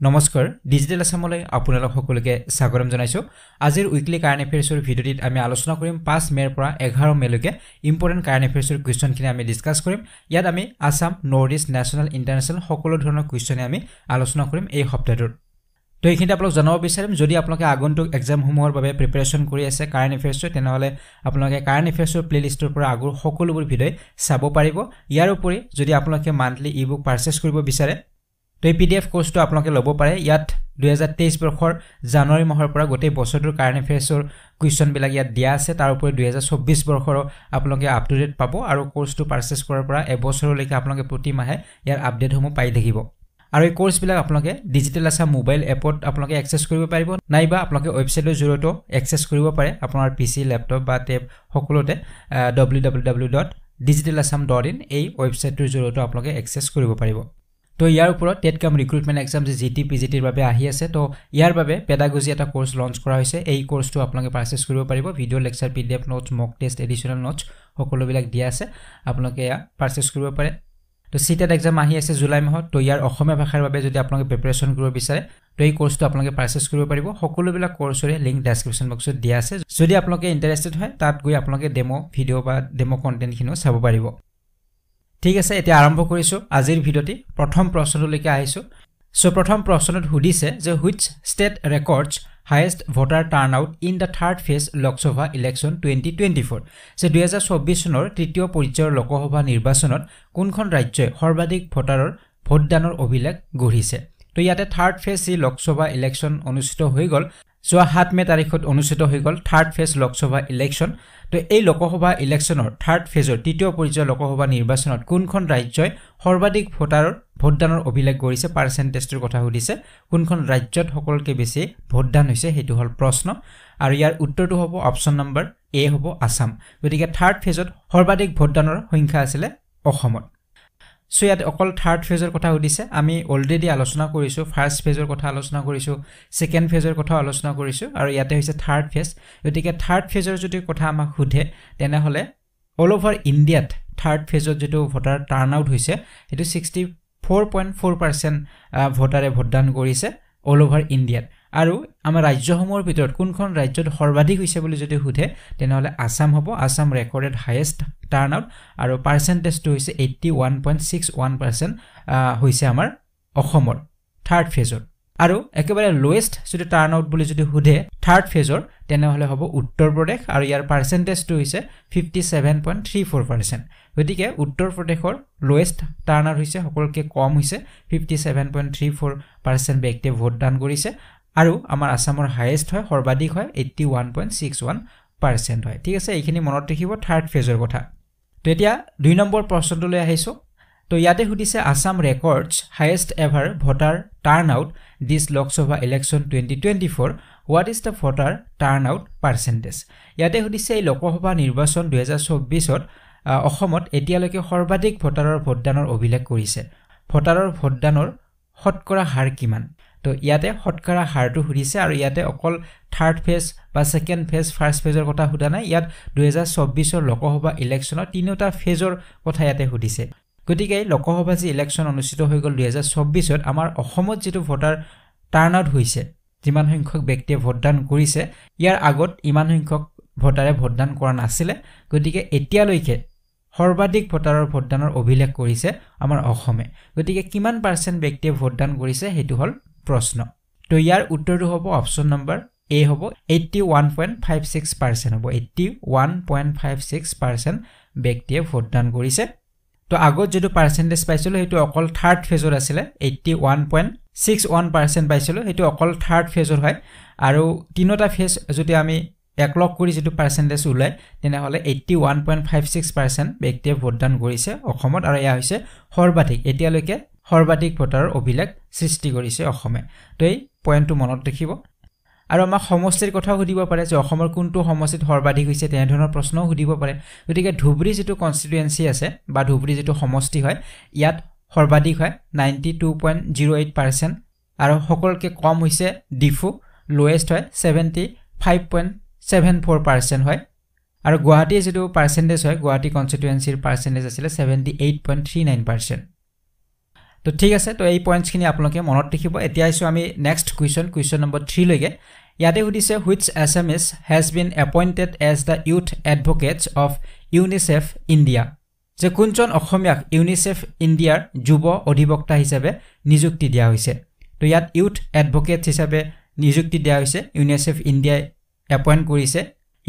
নমস্কাৰ ডিজিটেল আছামলৈ আপোনালোক সকলোকে স্বাগতম জনাইছোঁ। আজিৰ উইকলি কাৰেণ্ট এফেয়াৰ্ছৰ ভিডিঅ'টিত আমি আলোচনা কৰিম পাঁচ মে'ৰ পৰা এঘাৰ মে'লৈকে ইম্পৰ্টেণ্ট কাৰেণ্ট এফেয়াৰ্ছৰ কুৱেশ্যনখিনি আমি ডিছকাছ কৰিম। ইয়াত আমি Assam north east national international সকলো ধৰণৰ কুৱেশ্যনে আমি আলোচনা কৰিম এই সপ্তাহটোত। তো এইখিনিতে আপোনালোক জনাব বিচাৰিম যদি আপোনালোকে আগন্তুক এক্সামসমূহৰ বাবে প্ৰিপেৰেশ্যন কৰি আছে কাৰেণ্ট এফেয়াৰ্ছৰ তেনেহ'লে আপোনালোকে কাৰেণ্ট এফেয়াৰ্ছৰ প্লে'লিষ্টৰ পৰা আগৰ সকলোবোৰ ভিডিঅ' চাব পাৰিব। ইয়াৰ উপৰি যদি আপোনালোকে মান্থলি ই বুক পাৰ্চেছ কৰিব বিচাৰে এই পি ডি এফ কোৰ্চটো আপোনালোকে ল'ব পাৰে। ইয়াত দুহেজাৰ তেইছ বৰ্ষৰ জানুৱাৰী মাহৰ পৰা গোটেই বছৰটোৰ কাৰেণ্ট এফেয়াৰ্ছৰ কুৱেশ্যনবিলাক ইয়াত দিয়া আছে। তাৰ উপৰি দুহেজাৰ চৌব্বিছ বৰ্ষৰো আপোনালোকে আপ টু ডেট পাব আৰু কোৰ্চটো পাৰ্চেছ কৰাৰ পৰা এবছৰলৈকে আপোনালোকে প্ৰতি মাহে ইয়াৰ আপডেটসমূহ পাই থাকিব। আৰু এই কোৰ্চবিলাক আপোনালোকে ডিজিটেল আছাম মোবাইল এপত আপোনালোকে এক্সেছ কৰিব পাৰিব। নাইবা আপোনালোকে ৱেবছাইটৰ জৰিয়তেও এক্সেছ কৰিব পাৰে। আপোনাৰ পি চি লেপটপ বা টেব সকলোতে W W W dot digital Assam dot in এই ৱেবছাইটটোৰ জৰিয়তেও আপোনালোকে এক্সেছ কৰিব পাৰিব। তো ইয়াৰ ওপৰত টেট কাম ৰিক্ৰুটমেণ্ট এক্সাম যে জি টি পি জি টিৰ বাবে আহি আছে। তো ইয়াৰ বাবে পেডাগজি এটা কোৰ্চ লঞ্চ কৰা হৈছে। এই কোৰ্চটো আপোনালোকে পাৰ্চেছ কৰিব পাৰিব। Video' lecture P D F notes mock test additional notes সকলোবিলাক দিয়া আছে। আপোনালোকে এয়া পাৰ্চেছ কৰিব পাৰে। তো চি টেট এক্সাম আহি আছে জুলাই মাহত। তো ইয়াৰ অসমীয়া ভাষাৰ বাবে যদি আপোনালোকে প্ৰিপেৰেশ্যন কৰিব বিচাৰে তো এই কোৰ্চটো আপোনালোকে পাৰ্চেছ কৰিব পাৰিব। সকলোবিলাক কোৰ্চৰে লিংক ডেছক্ৰিপশ্যন বক্সত দিয়া আছে। যদি আপোনালোকে ইণ্টাৰেষ্টেড হয় তাত গৈ আপোনালোকে ডেম' ভিডিঅ' বা ডেম' কণ্টেণ্টখিনিও চাব পাৰিব। ঠিক আছে এতিয়া আৰম্ভ কৰিছোঁ আজিৰ ভিডিঅ'টি। প্ৰথম প্ৰশ্নটোলৈকে আহিছোঁ। চ' প্ৰথম প্ৰশ্নটোত সুধিছে যে which state records highest voter turn out in the third phase Lok Sabha election twenty twenty four যে দুহেজাৰ চৌব্বিছ চনৰ তৃতীয় পৰ্যায়ৰ লোকসভা নিৰ্বাচনত কোনখন ৰাজ্যই সৰ্বাধিক ভোটাৰৰ ভোটদানৰ অভিলেখ গঢ়িছে? তো ইয়াতে থাৰ্ড ফেজ যি লোকসভা ইলেকশ্যন অনুষ্ঠিত হৈ গ'ল যোৱা সাত মে' তাৰিখত অনুষ্ঠিত হৈ গ'ল থাৰ্ড ফেজ লোকসভা ইলেকশ্যন তো এই লোকসভা ইলেকশ্যনৰ থাৰ্ড ফেজৰ তৃতীয় পৰ্যায়ৰ লোকসভা নিৰ্বাচনত কোনখন ৰাজ্যই সৰ্বাধিক ভোটাৰৰ ভোটদানৰ অভিলেখ গঢ়িছে পাৰ্চেণ্টেজটোৰ কথা সুধিছে কোনখন ৰাজ্যত সকলোতকৈ বেছি ভোটদান হৈছে সেইটো হ'ল প্ৰশ্ন। আৰু ইয়াৰ উত্তৰটো হ'ব অপশ্যন নম্বৰ এ হ'ব আছাম গতিকে থাৰ্ড ফেজত সৰ্বাধিক ভোটদানৰ সংখ্যা আছিলে অসমত। চ' ইয়াত অকল থাৰ্ড ফেজৰ কথা সুধিছে। আমি অলৰেডি আলোচনা কৰিছোঁ ফাৰ্ষ্ট ফেজৰ কথা আলোচনা কৰিছোঁ ছেকেণ্ড ফেজৰ কথাও আলোচনা কৰিছোঁ আৰু ইয়াতে হৈছে থাৰ্ড ফেজ গতিকে থাৰ্ড ফেজৰ যদি কথা আমাক সোধে তেনেহ'লে অল অভাৰ ইণ্ডিয়াত থাৰ্ড ফেজত যিটো ভোটাৰ টাৰ্ণ আউট হৈছে সেইটো sixty four point four percent ভোটাৰে ভোটদান কৰিছে অল অভাৰ ইণ্ডিয়াত আৰু আমাৰ ৰাজ্যসমূহৰ ভিতৰত কোনখন ৰাজ্যত সৰ্বাধিক হৈছে বুলি যদি সোধে তেনেহ'লে আছাম হ'ব। Assam recorded highest turn out আৰু পাৰ্চেণ্টেজটো হৈছে eighty one point six one percent হৈছে আমাৰ অসমৰ থাৰ্ড ফেজৰ আৰু একেবাৰে লৱেষ্ট যদি টাৰ্ণ আউট বুলি যদি সোধে থাৰ্ড ফেজৰ তেনেহ'লে হ'ব উত্তৰ প্ৰদেশ আৰু ইয়াৰ পাৰ্চেণ্টেজটো হৈছে fifty seven point three four percent গতিকে উত্তৰ প্ৰদেশৰ লৱেষ্ট টাৰ্ণ আউট হৈছে সকলোতকৈ কম হৈছে fifty seven point three four percent ব্যক্তিয়ে ভোটদান কৰিছে। আৰু আমাৰ আছামৰ হায়েষ্ট হয় সৰ্বাধিক হয় eighty one point six one percent হয়। ঠিক আছে এইখিনি মনত ৰাখিব থাৰ্ড ফেজৰ কথা। তো এতিয়া দুই নম্বৰ প্ৰশ্নটোলৈ আহিছোঁ। তো ইয়াতে সুধিছে Assam records highest ever voter turn out this Lok Sabha election twenty twenty four what is the voter turn out percentage ইয়াতে সুধিছে এই লোকসভা নিৰ্বাচন দুহেজাৰ চৌব্বিছত অসমত এতিয়ালৈকে সৰ্বাধিক ভোটাৰৰ ভোটদানৰ অভিলেখ কৰিছে। ভোটাৰৰ ভোটদানৰ শতকৰা হাৰ কিমান? তো ইয়াতে শতকৰা হাৰটো সুধিছে আৰু ইয়াতে অকল থাৰ্ড ফেজ বা ছেকেণ্ড ফেজ ফাৰ্ষ্ট ফেজৰ কথা সোধা নাই ইয়াত দুহেজাৰ চৌব্বিছৰ লোকসভা ইলেকশ্যনত তিনিওটা ফেজৰ কথা ইয়াতে সুধিছে। গতিকে লোকসভা যি ইলেকশ্যন অনুষ্ঠিত হৈ গ'ল দুহেজাৰ চৌব্বিছত আমাৰ অসমত যিটো ভোটাৰ টাৰ্ণ আউট হৈছে যিমান সংখ্যক ব্যক্তিয়ে ভোটদান কৰিছে ইয়াৰ আগত ইমান সংখ্যক ভোটাৰে ভোটদান কৰা নাছিলে। গতিকে এতিয়ালৈকে সৰ্বাধিক ভোটাৰৰ ভোটদানৰ অভিলেখ কৰিছে আমাৰ অসমে। গতিকে কিমান পাৰ্চেণ্ট ব্যক্তিয়ে ভোটদান কৰিছে সেইটো হ'ল প্ৰশ্ন। তো ইয়াৰ উত্তৰটো হ'ব অপশ্যন নম্বৰ এ হ'ব। Eighty one point five six percent হ'ব। Eighty one point five six percent ব্যক্তিয়ে ভোটদান কৰিছে। তো আগত যিটো পাৰ্চেণ্টেজ পাইছিলোঁ সেইটো অকল থাৰ্ড ফেজত আছিলে। Eighty one point six one percent পাইছিলোঁ সেইটো অকল থাৰ্ড ফেজত হয়। আৰু তিনিওটা ফেজ যদি আমি একলগ কৰি যিটো পাৰ্চেণ্টেজ ওলায় তেনেহ'লে eighty one point five six percent ব্যক্তিয়ে ভোটদান কৰিছে অসমত। আৰু এয়া হৈছে সৰ্বাধিক। এতিয়ালৈকে সৰ্বাধিক ভোটাৰৰ অভিলেখ সৃষ্টি কৰিছে অসমে। তো এই পইণ্টটো মনত ৰাখিব। আৰু আমাক সমষ্টিৰ কথাও সুধিব পাৰে যে অসমৰ কোনটো সমষ্টিত সৰ্বাধিক হৈছে তেনেধৰণৰ প্ৰশ্নও সুধিব পাৰে। গতিকে ধুবুৰী যিটো কনষ্টিটুৱেঞ্চি আছে বা ধুবুৰী যিটো সমষ্টি হয় ইয়াত সৰ্বাধিক হয় ninety two point zero' eight percent আৰু সকলোতকৈ কম হৈছে ডিফু লৱেষ্ট হয় seventy five point seven four percent হয়। আৰু গুৱাহাটীৰ যিটো পাৰ্চেণ্টেজ হয় গুৱাহাটী কনষ্টিটুৱেঞ্চিৰ পাৰ্চেণ্টেজ আছিলে seventy eight point three nine percent তো ঠিক আছে তো এই পইণ্টছখিনি আপোনালোকে মনত ৰাখিব। এতিয়া আহিছোঁ আমি নেক্সট কুৱেশ্যন কুৱেশ্যন নম্বৰ থ্ৰীলৈকে ইয়াতে সুধিছে which S M S has been appointed as the youth advocates of UNICEF India যে কোনজন অসমীয়াক ইউনিচেফ ইণ্ডিয়াৰ যুৱ অধিবক্তা হিচাপে নিযুক্তি দিয়া হৈছে? তো ইয়াত ইউথ এডভকেটছ হিচাপে নিযুক্তি দিয়া হৈছে। ইউনিচেফ ইণ্ডিয়াই এপইণ্ট কৰিছে।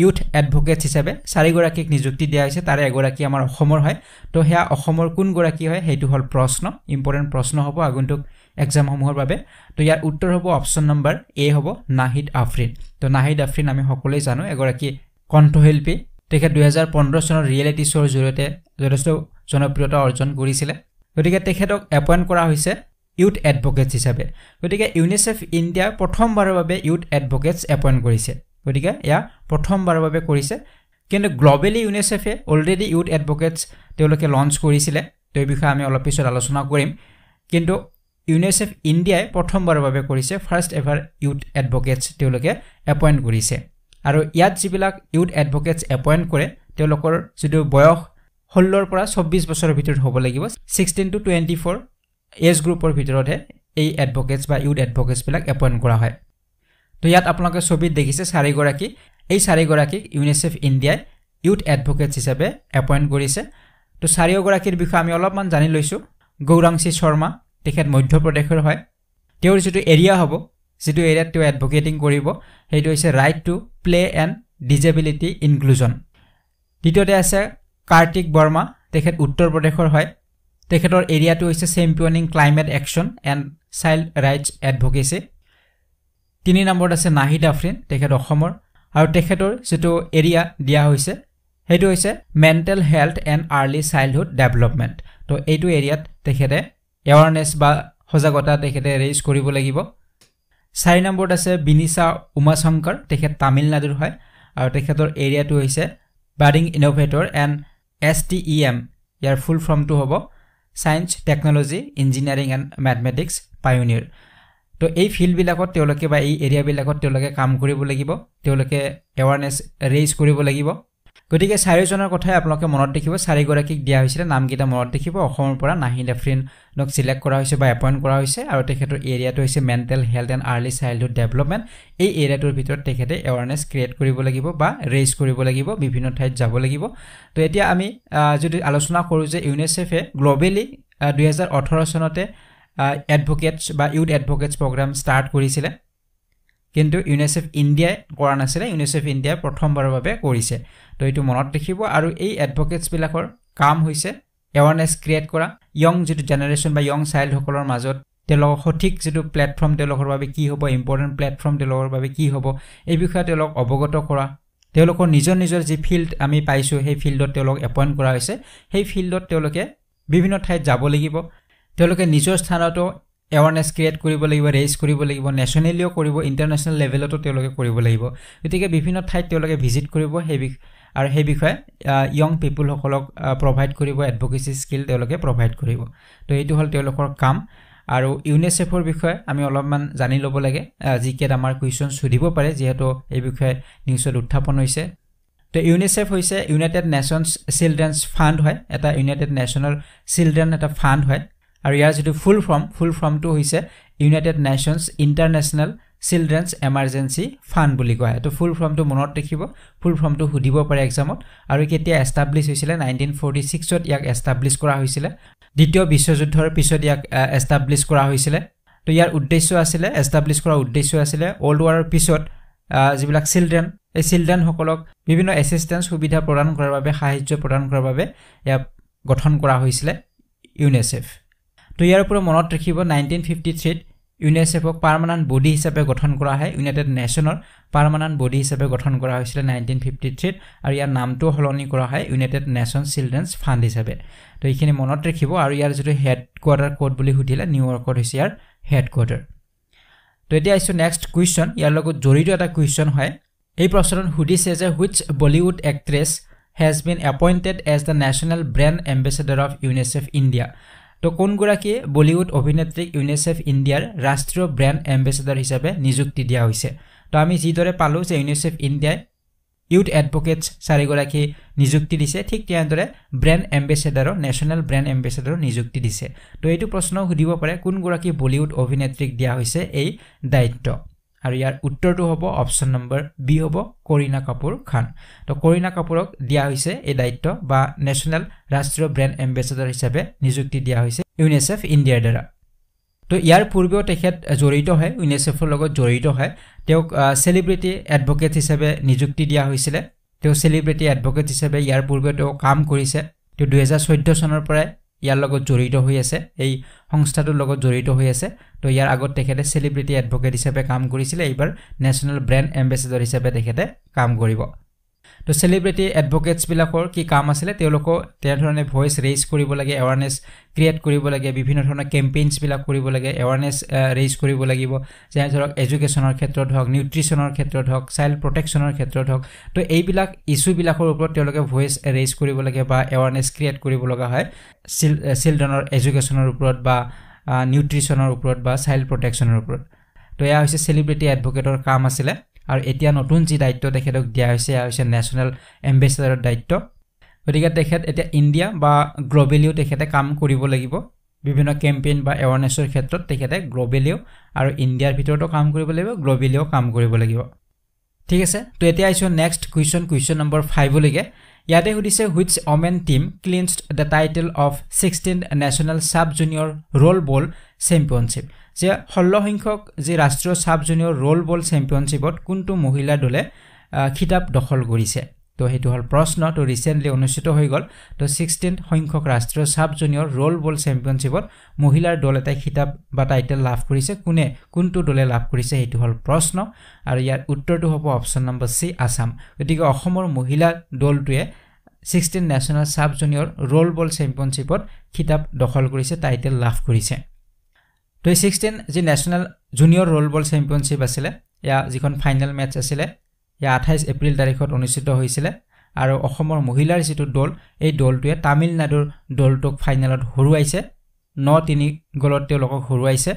ইউথ এডভকেটছ হিচাপে চাৰিগৰাকীক নিযুক্তি দিয়া হৈছে তাৰে এগৰাকী আমাৰ অসমৰ হয়। তো সেয়া অসমৰ কোনগৰাকী হয় সেইটো হ'ল প্ৰশ্ন। ইম্পৰ্টেণ্ট প্ৰশ্ন হ'ব আগন্তুক এক্সামসমূহৰ বাবে। তো ইয়াৰ উত্তৰ হ'ব অপশ্যন নম্বৰ এ হ'ব নাহিদ আফৰিন। তো নাহিদ আফৰিন আমি সকলোৱে জানো এগৰাকী কণ্ঠশিল্পী। তেখেত দুহেজাৰ পোন্ধৰ চনৰ ৰিয়েলিটি শ্ব'ৰ জৰিয়তে যথেষ্ট জনপ্ৰিয়তা অৰ্জন কৰিছিলে। গতিকে তেখেতক এপইণ্ট কৰা হৈছে ইউথ এডভকেটছ হিচাপে। গতিকে ইউনিচেফ ইণ্ডিয়া প্ৰথমবাৰৰ বাবে ইউথ এডভকেটছ এপইণ্ট কৰিছে। গতিকে এয়া প্ৰথমবাৰৰ বাবে কৰিছে। কিন্তু গ্ল'বেলি ইউনিচেফে অলৰেডি ইউথ এডভকেটছ তেওঁলোকে লঞ্চ কৰিছিলে তো এই বিষয়ে আমি অলপ পিছত আলোচনা কৰিম। কিন্তু ইউনিচেফ ইণ্ডিয়াই প্ৰথমবাৰৰ বাবে কৰিছে ফাৰ্ষ্ট এভাৰ ইউথ এডভকেটছ তেওঁলোকে এপইণ্ট কৰিছে। আৰু ইয়াত যিবিলাক ইউথ এডভকেটছ এপইণ্ট কৰে তেওঁলোকৰ যিটো বয়স ষোল্লৰ পৰা চৌব্বিছ বছৰৰ ভিতৰত হ'ব লাগিব sixteen to twenty four age গ্ৰুপৰ ভিতৰতহে এই এডভকেটছ বা ইউথ এডভকেটছবিলাক এপইণ্ট কৰা হয়। তো ইয়াত আপোনালোকে ছবিত দেখিছে চাৰিগৰাকী। এই চাৰিগৰাকীক ইউনিচেফ ইণ্ডিয়াই ইউথ এডভকেটছ হিচাপে এপইণ্ট কৰিছে। তো চাৰিওগৰাকীৰ বিষয়ে আমি অলপমান জানি লৈছোঁ। গৌৰাংশী শৰ্মা তেখেত মধ্যপ্ৰদেশৰ হয়। তেওঁৰ যিটো এৰিয়া হ'ব যিটো এৰিয়াত তেওঁ এডভকেটিং কৰিব সেইটো হৈছে right to play and disability inclusion দ্বিতীয়তে আছে কাৰ্তিক বৰ্মা তেখেত উত্তৰ প্ৰদেশৰ হয়। তেখেতৰ এৰিয়াটো হৈছে championing climate action and child rights advocacy তিনি নম্বৰত আছে নাহিদ আফৰিন তেখেত অসমৰ। আৰু তেখেতৰ যিটো এৰিয়া দিয়া হৈছে সেইটো হৈছে mental health and early childhood development তো এইটো এৰিয়াত তেখেতে এৱাৰনেছ বা সজাগতা তেখেতে ৰেইজ কৰিব লাগিব। চাৰি নম্বৰত আছে বিনিশা উমাশংকৰ তেখেত তামিলনাডুৰ হয়। আৰু তেখেতৰ এৰিয়াটো হৈছে budding innovator and S T E M year full ফৰ্মটো হ'ব science technology engineering and mathematics pioneer তো এই ফিল্ডবিলাকত তেওঁলোকে বা এই এৰিয়াবিলাকত তেওঁলোকে কাম কৰিব লাগিব তেওঁলোকে এৱাৰনেছ ৰেইজ কৰিব লাগিব। গতিকে চাৰিজনৰ কথাই আপোনালোকে মনত ৰাখিব চাৰিগৰাকীক দিয়া হৈছিলে নামকেইটা মনত ৰাখিব অসমৰ পৰা নাহিদ আফ্ৰিনক চিলেক্ট কৰা হৈছে বা এপইণ্ট কৰা হৈছে আৰু তেখেতৰ এৰিয়াটো হৈছে mental health and early childhood development এই এৰিয়াটোৰ ভিতৰত তেখেতে এৱাৰনেছ ক্ৰিয়েট কৰিব লাগিব বা ৰেইজ কৰিব লাগিব বিভিন্ন ঠাইত যাব লাগিব। তো এতিয়া আমি যদি আলোচনা কৰোঁ যে ইউনিচেফে গ্ল'বেলি দুহেজাৰ ওঠৰ চনতে এডভকেটছ বা ইউথ এডভকেটছ প্ৰগ্ৰাম ষ্টাৰ্ট কৰিছিলে। কিন্তু ইউনিচেফ ইণ্ডিয়াই কৰা নাছিলে। ইউনিচেফ ইণ্ডিয়াই প্ৰথমবাৰৰ বাবে কৰিছে। তো এইটো মনত ৰাখিব আৰু এই এডভকেটছবিলাকৰ কাম হৈছে এৱাৰনেছ ক্ৰিয়েট কৰা। য়ং যিটো জেনেৰেশ্যন বা য়ং চাইল্ডসকলৰ মাজত তেওঁলোকৰ সঠিক যিটো প্লেটফৰ্ম তেওঁলোকৰ বাবে কি হ'ব ইম্পৰ্টেণ্ট প্লেটফৰ্ম তেওঁলোকৰ বাবে কি হ'ব এই বিষয়ে তেওঁলোক অৱগত কৰা। তেওঁলোকৰ নিজৰ নিজৰ যি ফিল্ড আমি পাইছোঁ সেই ফিল্ডত তেওঁলোক এপইণ্ট কৰা হৈছে। সেই ফিল্ডত তেওঁলোকে বিভিন্ন ঠাইত যাব লাগিব। তেওঁলোকে নিজৰ স্থানতো এৱাৰনেছ ক্ৰিয়েট কৰিব লাগিব ৰেইজ কৰিব লাগিব নেশ্যনেলিও কৰিব ইণ্টাৰনেশ্যনেল লেভেলতো তেওঁলোকে কৰিব লাগিব। গতিকে বিভিন্ন ঠাইত তেওঁলোকে ভিজিট কৰিব সেই বিষয়ে আৰু সেই বিষয়ে য়ং পিপুলসকলক প্ৰভাইড কৰিব এডভকেচি স্কিল তেওঁলোকে প্ৰভাইড কৰিব। তো এইটো হ'ল তেওঁলোকৰ কাম। আৰু ইউনিচেফৰ বিষয়ে আমি অলপমান জানি ল'ব লাগে যিকেইটা আমাৰ কুৱেশ্যন সুধিব পাৰে যিহেতু এই বিষয়ে নিউজত উত্থাপন হৈছে। তো ইউনিচেফ হৈছে ইউনাইটেড নেশ্যনছ চিলড্ৰেনছ ফাণ্ড হয়। এটা ইউনাইটেড নেশ্যনৰ চিলড্ৰেন এটা ফাণ্ড হয়। আৰু ইয়াৰ যিটো ফুল ফৰ্ম ফুল ফৰ্মটো হৈছে United Nations International Children's Emergency Fund বুলি কোৱা হয়। তো ফুল ফৰ্মটো মনত ৰাখিব ফুল ফৰ্মটো সুধিব পাৰে এক্সামত আৰু কেতিয়া এষ্টাব্লিছ হৈছিলে নাইনটিন ফৰ্টি ছিক্সত ইয়াক এষ্টাব্লিছ কৰা হৈছিলে। দ্বিতীয় বিশ্বযুদ্ধৰ পিছত ইয়াক এষ্টাব্লিছ কৰা হৈছিলে। তো ইয়াৰ উদ্দেশ্য আছিলে এষ্টাব্লিছ কৰাৰ উদ্দেশ্য আছিলে ৱৰ্ল্ড ৱাৰৰ পিছত যিবিলাক চিলড্ৰেন এই চিলড্ৰেনসকলক বিভিন্ন এছিষ্টেঞ্চ সুবিধা প্ৰদান কৰাৰ বাবে সাহাৰ্য প্ৰদান কৰাৰ বাবে ইয়াক গঠন কৰা হৈছিলে ইউনিচেফ তো ইয়াৰ পৰা মনত ৰাখিব নাইনটিন ফিফটি থ্ৰীত ইউনিচেফক পাৰ্মানেণ্ট বডি হিচাপে গঠন কৰা হয়। ইউনাইটেড নেশ্যনৰ পাৰ্মানেণ্ট বডি হিচাপে গঠন কৰা হৈছিলে নাইনটিন ফিফটি থ্ৰীত আৰু ইয়াৰ নামটোও সলনি কৰা হয় ইউনাইটেড নেশ্যন চিলড্ৰেনছ ফাণ্ড হিচাপে। তো এইখিনি মনত ৰাখিব আৰু ইয়াৰ যিটো হেড কোৱাৰ্টাৰ ক'ড বুলি সুধিলে নিউয়ৰ্কত হৈছে ইয়াৰ হেড কোৱাৰ্টাৰ তো এতিয়া আহিছোঁ নেক্সট কুৱেশ্যন ইয়াৰ লগত জড়িত এটা কুৱেশ্যন হয়। এই প্ৰশ্নটোত সুধিছে যে which Bollywood actress has been appointed as the national brand ambassador of UNICEF India তো কোনগৰাকীয়ে বলিউড অভিনেত্ৰীক ইউনিচেফ ইণ্ডিয়াৰ ৰাষ্ট্ৰীয় ব্ৰেণ্ড এম্বেচেডাৰ হিচাপে নিযুক্তি দিয়া হৈছে। তো আমি যিদৰে পালোঁ যে ইউনিচেফ ইণ্ডিয়াই ইউথ এডভকেটছ চাৰিগৰাকী নিযুক্তি দিছে ঠিক তেনেদৰে ব্ৰেণ্ড এম্বেচেডাৰো নেশ্যনেল ব্ৰেণ্ড এম্বেচেডাৰো নিযুক্তি দিছে। তো এইটো প্ৰশ্ন সুধিব পাৰে কোনগৰাকী বলিউড অভিনেত্ৰীক দিয়া হৈছে এই দায়িত্ব। আৰু ইয়াৰ উত্তৰটো হ'ব অপশ্যন নম্বৰ বি হ'ব কৰিণা কাপুৰ খান। তো কৰিণা কাপুৰক দিয়া হৈছে এই দায়িত্ব বা নেশ্যনেল ৰাষ্ট্ৰীয় ব্ৰেণ্ড এম্বেচেডাৰ হিচাপে নিযুক্তি দিয়া হৈছে ইউনিচেফ ইণ্ডিয়াৰ দ্বাৰা। তো ইয়াৰ পূৰ্বেও তেখেত জড়িত হয় ইউনিচেফৰ লগত জড়িত হয়। তেওঁক চেলিব্ৰিটি এডভকেট হিচাপে নিযুক্তি দিয়া হৈছিলে। তেওঁ চেলিব্ৰিটি এডভকেট হিচাপে ইয়াৰ পূৰ্বে তেওঁ কাম কৰিছে। তেওঁ দুহেজাৰ চৈধ্য চনৰ পৰাই ইয়াৰ লগত জড়িত হৈ আছে এই সংস্থাটোৰ লগত জড়িত হৈ আছে। তো ইয়াৰ আগত তেখেতে চেলিব্ৰিটি এডভকেট হিচাপে কাম কৰিছিলে এইবাৰ নেশ্যনেল ব্ৰেণ্ড এম্বেচেডৰ হিচাপে তেখেতে কাম কৰিব। তো চেলিব্ৰিটি এডভকেটছবিলাকৰ কি কাম আছিলে? তেওঁলোকক তেনেধৰণে ভইচ ৰেইজ কৰিব লাগে এৱাৰনেছ ক্ৰিয়েট কৰিব লাগে বিভিন্ন ধৰণৰ কেম্পেইনছবিলাক কৰিব লাগে এৱাৰনেছ ৰেইজ কৰিব লাগিব। যেনে ধৰক এডুকেশ্যনৰ ক্ষেত্ৰত হওক নিউট্ৰিশ্যনৰ ক্ষেত্ৰত হওক চাইল্ড প্ৰটেকশ্যনৰ ক্ষেত্ৰত হওক। তো এইবিলাক ইছ্যুবিলাকৰ ওপৰত তেওঁলোকে ভইচ ৰেইজ কৰিব লাগে বা এৱাৰনেছ ক্ৰিয়েট কৰিব লগা হয়। চিল চিলড্ৰেনৰ এডুকেশ্যনৰ ওপৰত বা নিউট্ৰিশ্যনৰ ওপৰত বা চাইল্ড প্ৰটেকশ্যনৰ ওপৰত। তো এয়া হৈছে চেলিব্ৰিটি এডভকেটৰ কাম আছিলে। আৰু এতিয়া নতুন যি দায়িত্ব তেখেতক দিয়া হৈছে এয়া হৈছে নেশ্যনেল এম্বেচেডাৰৰ দায়িত্ব। গতিকে তেখেত এতিয়া ইণ্ডিয়া বা গ্ল'বেলিও তেখেতে কাম কৰিব লাগিব। বিভিন্ন কেম্পেইন বা এৱাৰনেছৰ ক্ষেত্ৰত তেখেতে গ্ল'বেলিও আৰু ইণ্ডিয়াৰ ভিতৰতো কাম কৰিব লাগিব গ্ল'বেলিও কাম কৰিব লাগিব। ঠিক আছে তো এতিয়া আহিছোঁ নেক্সট কুৱেশ্যন কুৱেশ্যন নম্বৰ ফাইভলৈকে ইয়াতে সুধিছে which women team clinched the title of sixteen national sub junior roll ball championship যে ষোল্ল সংখ্যক যি ৰাষ্ট্ৰীয় ছাব জুনিয়ৰ ৰোল বল চেম্পিয়নশ্বিপত কোনটো মহিলা দলে খিতাপ দখল কৰিছে? তো সেইটো হ'ল প্ৰশ্ন। তো ৰিচেণ্টলি অনুষ্ঠিত হৈ গ'ল। তো ছিক্সটিন সংখ্যক ৰাষ্ট্ৰীয় ছাব জুনিয়ৰ ৰোল বল চেম্পিয়নশ্বিপত মহিলাৰ দল এটাই খিতাপ বা টাইটেল লাভ কৰিছে। কোনে কোনটো দলে লাভ কৰিছে সেইটো হ'ল প্ৰশ্ন। আৰু ইয়াৰ উত্তৰটো হ'ব অপশ্যন নম্বৰ চি আছাম গতিকে অসমৰ মহিলা দলটোৱে sixteen national sub junior roll ball চেম্পিয়নশ্বিপত খিতাপ দখল কৰিছে টাইটেল লাভ কৰিছে। তো ছিক্সটিন যি national junior roll ball championship আছিলে এয়া যিখন ফাইনেল মেটচ আছিলে এয়া আঠাইছ এপ্ৰিল তাৰিখত অনুষ্ঠিত হৈছিলে আৰু অসমৰ মহিলাৰ যিটো দল এই দলটোৱে তামিলনাডুৰ দলটোক ফাইনেলত হৰুৱাইছে। ন তিনি গলত তেওঁলোকক হৰুৱাইছে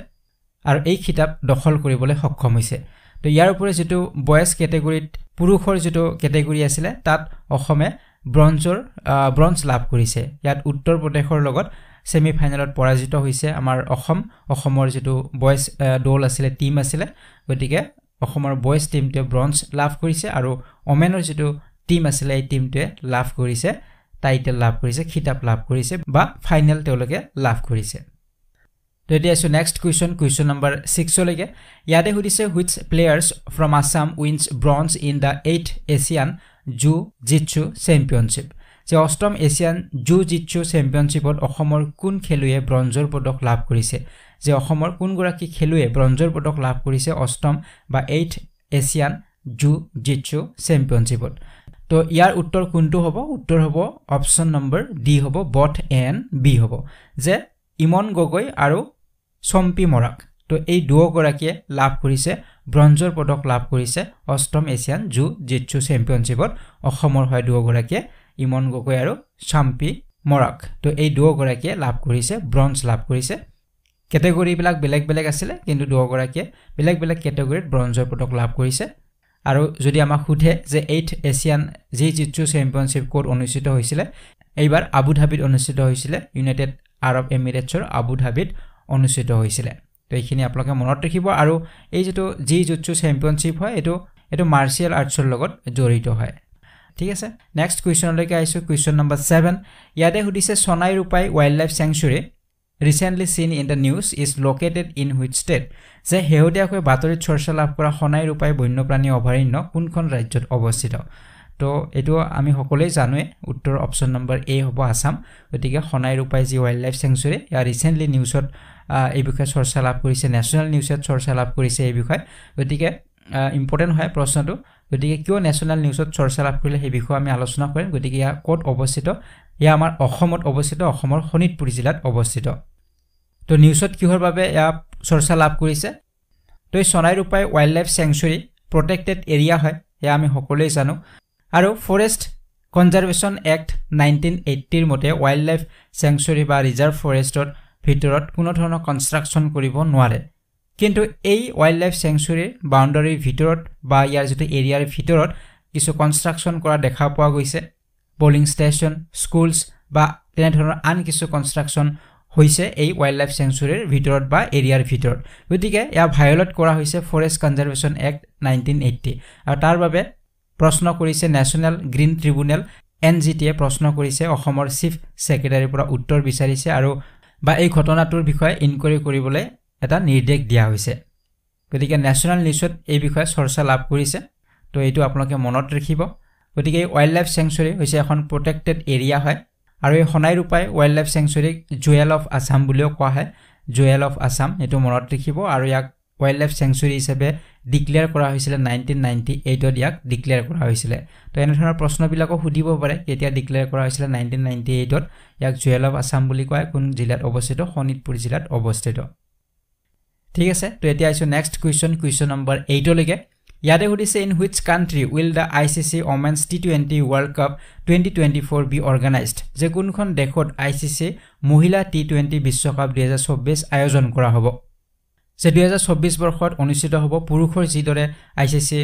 আৰু এই খিতাপ দখল কৰিবলৈ সক্ষম হৈছে। তো ইয়াৰ উপৰি যিটো বয়েজ কেটেগৰীত পুৰুষৰ যিটো কেটেগৰী আছিলে তাত অসমে ব্ৰঞ্জৰ ব্ৰঞ্জ লাভ কৰিছে। ইয়াত উত্তৰ প্ৰদেশৰ লগত ছেমি ফাইনেলত পৰাজিত হৈছে আমাৰ অসম। অসমৰ যিটো বয়েজ দল আছিলে টীম আছিলে গতিকে অসমৰ বয়েজ টীমটোৱে ব্ৰঞ্জ লাভ কৰিছে আৰু অমেনৰ যিটো টীম আছিলে এই টীমটোৱে লাভ কৰিছে টাইটেল লাভ কৰিছে খিতাপ লাভ কৰিছে বা ফাইনেল তেওঁলোকে লাভ কৰিছে। তো এতিয়া আছোঁ নেক্সট কুৱেশ্যন কুৱেশ্যন নম্বৰ ছিক্সলৈকে ইয়াতে সুধিছে which players from Assam wins bronze in the eighth Asian jujitsu championship যে অষ্টম এছিয়ান জু জিটছু চেম্পিয়নশ্বিপত অসমৰ কোন খেলুৱৈয়ে ব্ৰঞ্জৰ পদক লাভ কৰিছে? যে অসমৰ কোনগৰাকী খেলুৱৈয়ে ব্ৰঞ্জৰ পদক লাভ কৰিছে অষ্টম বা এইথ এছিয়ান জু জিটছু চেম্পিয়নশ্বিপত? তো ইয়াৰ উত্তৰ কোনটো হ'ব? উত্তৰ হ'ব অপশ্যন নম্বৰ ডি হ'ব বথ এন বি হ'ব। যে ইমন গগৈ আৰু চম্পী মৰাক। তো এই দুয়োগৰাকীয়ে লাভ কৰিছে ব্ৰঞ্জৰ পদক লাভ কৰিছে অষ্টম এছিয়ান জু জিটছু চেম্পিয়নশ্বিপত। অসমৰ হয় দুয়োগৰাকীয়ে। ইমন গগৈ আৰু চাম্পী মৰাক। তো এই দুয়োগৰাকীয়ে লাভ কৰিছে ব্ৰঞ্জ লাভ কৰিছে। কেটেগৰীবিলাক বেলেগ বেলেগ আছিলে কিন্তু দুয়োগৰাকীয়ে বেলেগ বেলেগ কেটেগৰীত ব্ৰঞ্জৰ পদক লাভ কৰিছে। আৰু যদি আমাক সোধে যে eighth Asian jujitsu championship ক'ত অনুষ্ঠিত হৈছিলে এইবাৰ আবু ধাবিত অনুষ্ঠিত হৈছিলে ইউনাইটেড আৰব এমিৰেটছৰ আবু ধাবিত অনুষ্ঠিত হৈছিলে। তো এইখিনি আপোনালোকে মনত ৰাখিব আৰু এই যিটো জি জুটছু চেম্পিয়নশ্বিপ হয় এইটো এইটো মাৰ্চিয়েল আৰ্টছৰ লগত জড়িত হয়। ঠিক আছে? নেক্সট কুৱেশ্যনলৈকে আহিছোঁ কুৱেশ্যন নম্বৰ ছেভেন ইয়াতে সুধিছে Sonai Rupai wild life sanctuary recently seen in the news is located in which state যে শেহতীয়াকৈ বাতৰিত চৰ্চা লাভ কৰা সোণাই ৰূপাই বন্যপ্ৰাণী অভয়াৰণ্য কোনখন ৰাজ্যত অৱস্থিত? তো এইটো আমি সকলোৱে জানোৱে উত্তৰ অপশ্যন নম্বৰ এ হ'ব আছাম। গতিকে সোণাই ৰূপাই যি ৱাইল্ড লাইফ চেংচুৰী ইয়াৰ ৰিচেণ্টলি নিউজত এই বিষয়ে চৰ্চা লাভ কৰিছে নেশ্যনেল নিউজত চৰ্চা লাভ কৰিছে এই বিষয়ে। গতিকে ইম্পৰ্টেণ্ট হয় প্ৰশ্নটো। গতিকে কিয় নেশ্যনেল নিউজত চৰ্চা লাভ কৰিলে সেই বিষয়ে আমি আলোচনা কৰিম? গতিকে ইয়াৰ ক'ত অৱস্থিত? এয়া আমাৰ অসমত অৱস্থিত অসমৰ শোণিতপুৰ জিলাত অৱস্থিত। তো নিউজত কিহৰ বাবে এয়া চৰ্চা লাভ কৰিছে? তো এই চনাই ৰূপাই wild life sanctuary protected area হয় এয়া আমি সকলোৱে জানো। আৰু ফৰেষ্ট কনজাৰ্ভেশ্যন এক্ট নাইনটিন এইট্টিৰ মতে ৱাইল্ড লাইফ চেংচুৰী বা ৰিজাৰ্ভ ফৰেষ্টৰ ভিতৰত কোনো ধৰণৰ কনষ্ট্ৰাকশ্যন কৰিব নোৱাৰে। কিন্তু এই ৱাইল্ড লাইফ চেংচুৰীৰ বাউণ্ডাৰীৰ ভিতৰত বা ইয়াৰ যিটো এৰিয়াৰ ভিতৰত কিছু কনষ্ট্ৰাকশ্যন কৰা দেখা পোৱা গৈছে। পলিং ষ্টেচন স্কুলছ বা তেনেধৰণৰ আন কিছু কনষ্ট্ৰাকশ্যন হৈছে এই ৱাইল্ড লাইফ চেংচুৰীৰ ভিতৰত বা এৰিয়াৰ ভিতৰত। গতিকে এয়া ভায়লেট কৰা হৈছে forest conservation act nineteen eighty আৰু তাৰ বাবে প্ৰশ্ন কৰিছে national green tribunal N G টিয়ে প্ৰশ্ন কৰিছে অসমৰ চিফ ছেক্ৰেটাৰীৰ পৰা উত্তৰ বিচাৰিছে আৰু বা এই ঘটনাটোৰ বিষয়ে ইনকুৱাৰী কৰিবলৈ এটা নিৰ্দেশ দিয়া হৈছে। গতিকে নেশ্যনেল নিউজত এই বিষয়ে চৰ্চা লাভ কৰিছে। তো এইটো আপোনালোকে মনত ৰাখিব। গতিকে এই ৱাইল্ড লাইফ চেংচুৰী হৈছে এখন প্ৰটেক্টেড এৰিয়া হয়। আৰু এই সোণাই ৰূপাই ৱাইল্ড লাইফ চেংচুৰীক জুৱেল অফ আছাম বুলিও কোৱা হয়। জুৱেল অফ আছাম এইটো মনত ৰাখিব। আৰু ইয়াক ৱাইল্ড লাইফ চেংচুৰী হিচাপে ডিক্লেয়াৰ কৰা হৈছিলে নাইনটিন নাইণ্টি এইটত ইয়াক ডিক্লেয়াৰ কৰা হৈছিলে। তো এনেধৰণৰ প্ৰশ্নবিলাকো সুধিব পাৰে কেতিয়া ডিক্লেয়াৰ কৰা হৈছিলে নাইনটিন নাইণ্টি এইটত ইয়াক জুৱেল অফ আছাম বুলি কয় কোন জিলাত অৱস্থিত? শোণিতপুৰ জিলাত অৱস্থিত। ঠিক আছে তো এতিয়া আহিছোঁ নেক্সট কুৱেশ্যন কুৱেশ্যন নম্বৰ এইটলৈকে ইয়াতে সুধিছে in which country will the I C C women's T twenty world cup twenty twenty four be organized যে কোনখন দেশত আই চি চি মহিলা টি টুৱেণ্টি বিশ্বকাপ দুহেজাৰ চৌব্বিছ আয়োজন কৰা হ'ব। যে দুহেজাৰ চৌব্বিছ বৰ্ষত অনুষ্ঠিত হ'ব পুৰুষৰ যিদৰে I C C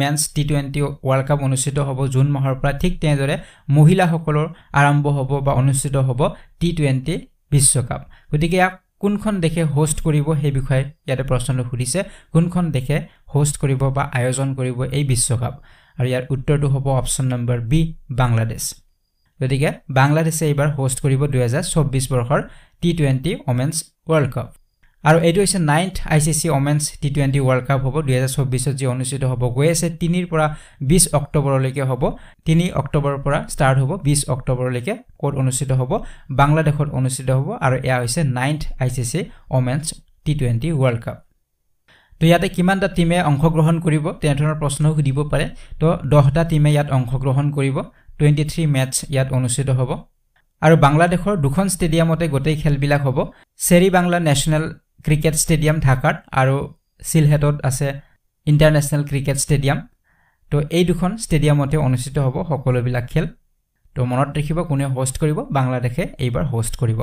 men's T twenty world cup অনুষ্ঠিত হ'ব জুন মাহৰ পৰা ঠিক তেনেদৰে মহিলাসকলৰ আৰম্ভ হ'ব বা অনুষ্ঠিত হ'ব টি টুৱেণ্টি বিশ্বকাপ। গতিকে ইয়াক কোনখন দেশে হোষ্ট কৰিব সেই বিষয়ে ইয়াতে প্ৰশ্নটো সুধিছে কোনখন দেশে হোষ্ট কৰিব বা আয়োজন কৰিব এই বিশ্বকাপ? আৰু ইয়াৰ উত্তৰটো হ'ব অপশ্যন নম্বৰ বি বাংলাদেশ। গতিকে বাংলাদেশে এইবাৰ হোষ্ট কৰিব দুহেজাৰ চৌব্বিছ বৰ্ষৰ T twenty women's world cup আৰু এইটো হৈছে ninth I C C women's T twenty world cup হ'ব দুহেজাৰ চৌব্বিছত যি অনুষ্ঠিত হ'ব গৈ আছে তিনিৰ পৰা বিছ অক্টোবৰলৈকে হ'ব তিনি অক্টোবৰৰ পৰা ষ্টাৰ্ট হ'ব বিছ অক্টোবৰলৈকে ক'ত অনুষ্ঠিত হ'ব বাংলাদেশত অনুষ্ঠিত হ'ব আৰু এয়া হৈছে ninth I C C women's T twenty world cup তো ইয়াতে কিমানটা টীমে অংশগ্ৰহণ কৰিব তেনেধৰণৰ প্ৰশ্নও সুধিব পাৰে। তো দহটা টীমে ইয়াত অংশগ্ৰহণ কৰিব টুৱেণ্টি থ্ৰী মেটছ ইয়াত অনুষ্ঠিত হ'ব। আৰু বাংলাদেশৰ দুখন ষ্টেডিয়ামতে গোটেই খেলবিলাক হ'ব। Sher-e Bangla national cricket stadium ঢাকাত আৰু চিলহেটত আছে ইণ্টাৰনেশ্যনেল ক্ৰিকেট ষ্টেডিয়াম। তো এই দুখন ষ্টেডিয়ামতে অনুষ্ঠিত হ'ব সকলোবিলাক খেল। তো মনত ৰাখিব কোনে হোষ্ট কৰিব বাংলাদেশে এইবাৰ হোষ্ট কৰিব।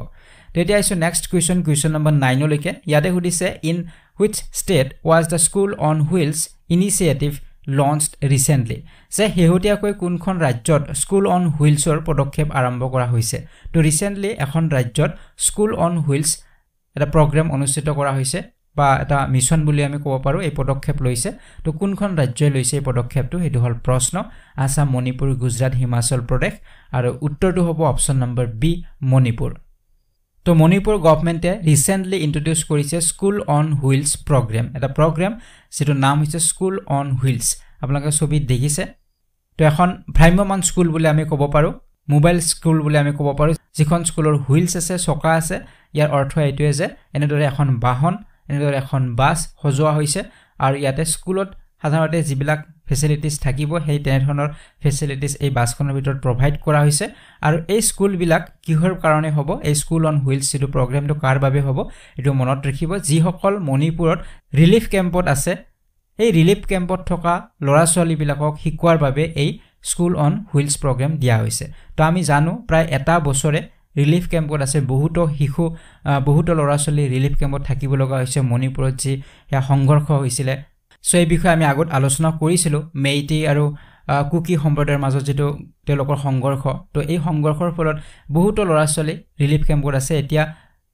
তো এতিয়া আহিছোঁ নেক্সট কুৱেশ্যন কুৱেশ্যন নম্বৰ নাইনলৈকে ইয়াতে সুধিছে in which state was the school on wheels initiative launched recently যে শেহতীয়াকৈ কোনখন ৰাজ্যত স্কুল অন হুইলছৰ পদক্ষেপ আৰম্ভ কৰা হৈছে? তো ৰিচেণ্টলি এখন ৰাজ্যত স্কুল অন হুইলছ এটা প্ৰগ্ৰেম অনুষ্ঠিত কৰা হৈছে বা এটা মিছন বুলি আমি ক'ব পাৰোঁ এই পদক্ষেপ লৈছে। তো কোনখন ৰাজ্যই লৈছে এই পদক্ষেপটো? সেইটো হ'ল প্ৰশ্ন। আছাম মণিপুৰ গুজৰাট হিমাচল প্ৰদেশ আৰু উত্তৰটো হ'ব অপশ্যন নম্বৰ বি মণিপুৰ। তো মণিপুৰ গভমেণ্টে ৰিচেণ্টলি ইণ্ট্ৰডিউচ কৰিছে স্কুল অন হুইলছ প্ৰগ্ৰেম এটা প্ৰগ্ৰেম যিটোৰ নাম হৈছে স্কুল অন হুইলছ আপোনালোকে ছবিত দেখিছে। তো এখন ভ্ৰাম্যমান স্কুল বুলি আমি ক'ব পাৰোঁ। মোবাইল স্কুল বুলি আমি ক'ব পাৰোঁ। যিখন স্কুলৰ হুইলছ আছে চকা আছে ইয়াৰ অৰ্থ এইটোৱে যে এনেদৰে এখন বাহন এনেদৰে এখন বাছ সজোৱা হৈছে আৰু ইয়াতে স্কুলত সাধাৰণতে যিবিলাক ফেচিলিটিছ থাকিব সেই তেনেধৰণৰ ফেচিলিটিছ এই বাছখনৰ ভিতৰত প্ৰভাইড কৰা হৈছে। আৰু এই স্কুলবিলাক কিহৰ কাৰণে হ'ব এই স্কুল অন হুইলছ যিটো প্ৰগ্ৰেমটো কাৰ বাবে হ'ব এইটো মনত ৰাখিব। যিসকল মণিপুৰত ৰিলিফ কেম্পত আছে সেই ৰিলিফ কেম্পত থকা ল'ৰা ছোৱালীবিলাকক শিকোৱাৰ বাবে এই স্কুল অন হুইলছ প্ৰগ্ৰেম দিয়া হৈছে। তো আমি জানো প্ৰায় এটা বছৰে ৰিলিফ কেম্পত আছে বহুতো শিশু বহুতো ল'ৰা ছোৱালী ৰিলিফ কেম্পত থাকিব লগা হৈছে। মণিপুৰত যি সেয়া সংঘৰ্ষ হৈছিলে। চ' এই বিষয়ে আমি আগত আলোচনা কৰিছিলোঁ। মেইটি আৰু কুকি সম্প্ৰদায়ৰ মাজত যিটো তেওঁলোকৰ সংঘৰ্ষ তো এই সংঘৰ্ষৰ ফলত বহুতো ল'ৰা ছোৱালী ৰিলিফ কেম্পত আছে। এতিয়া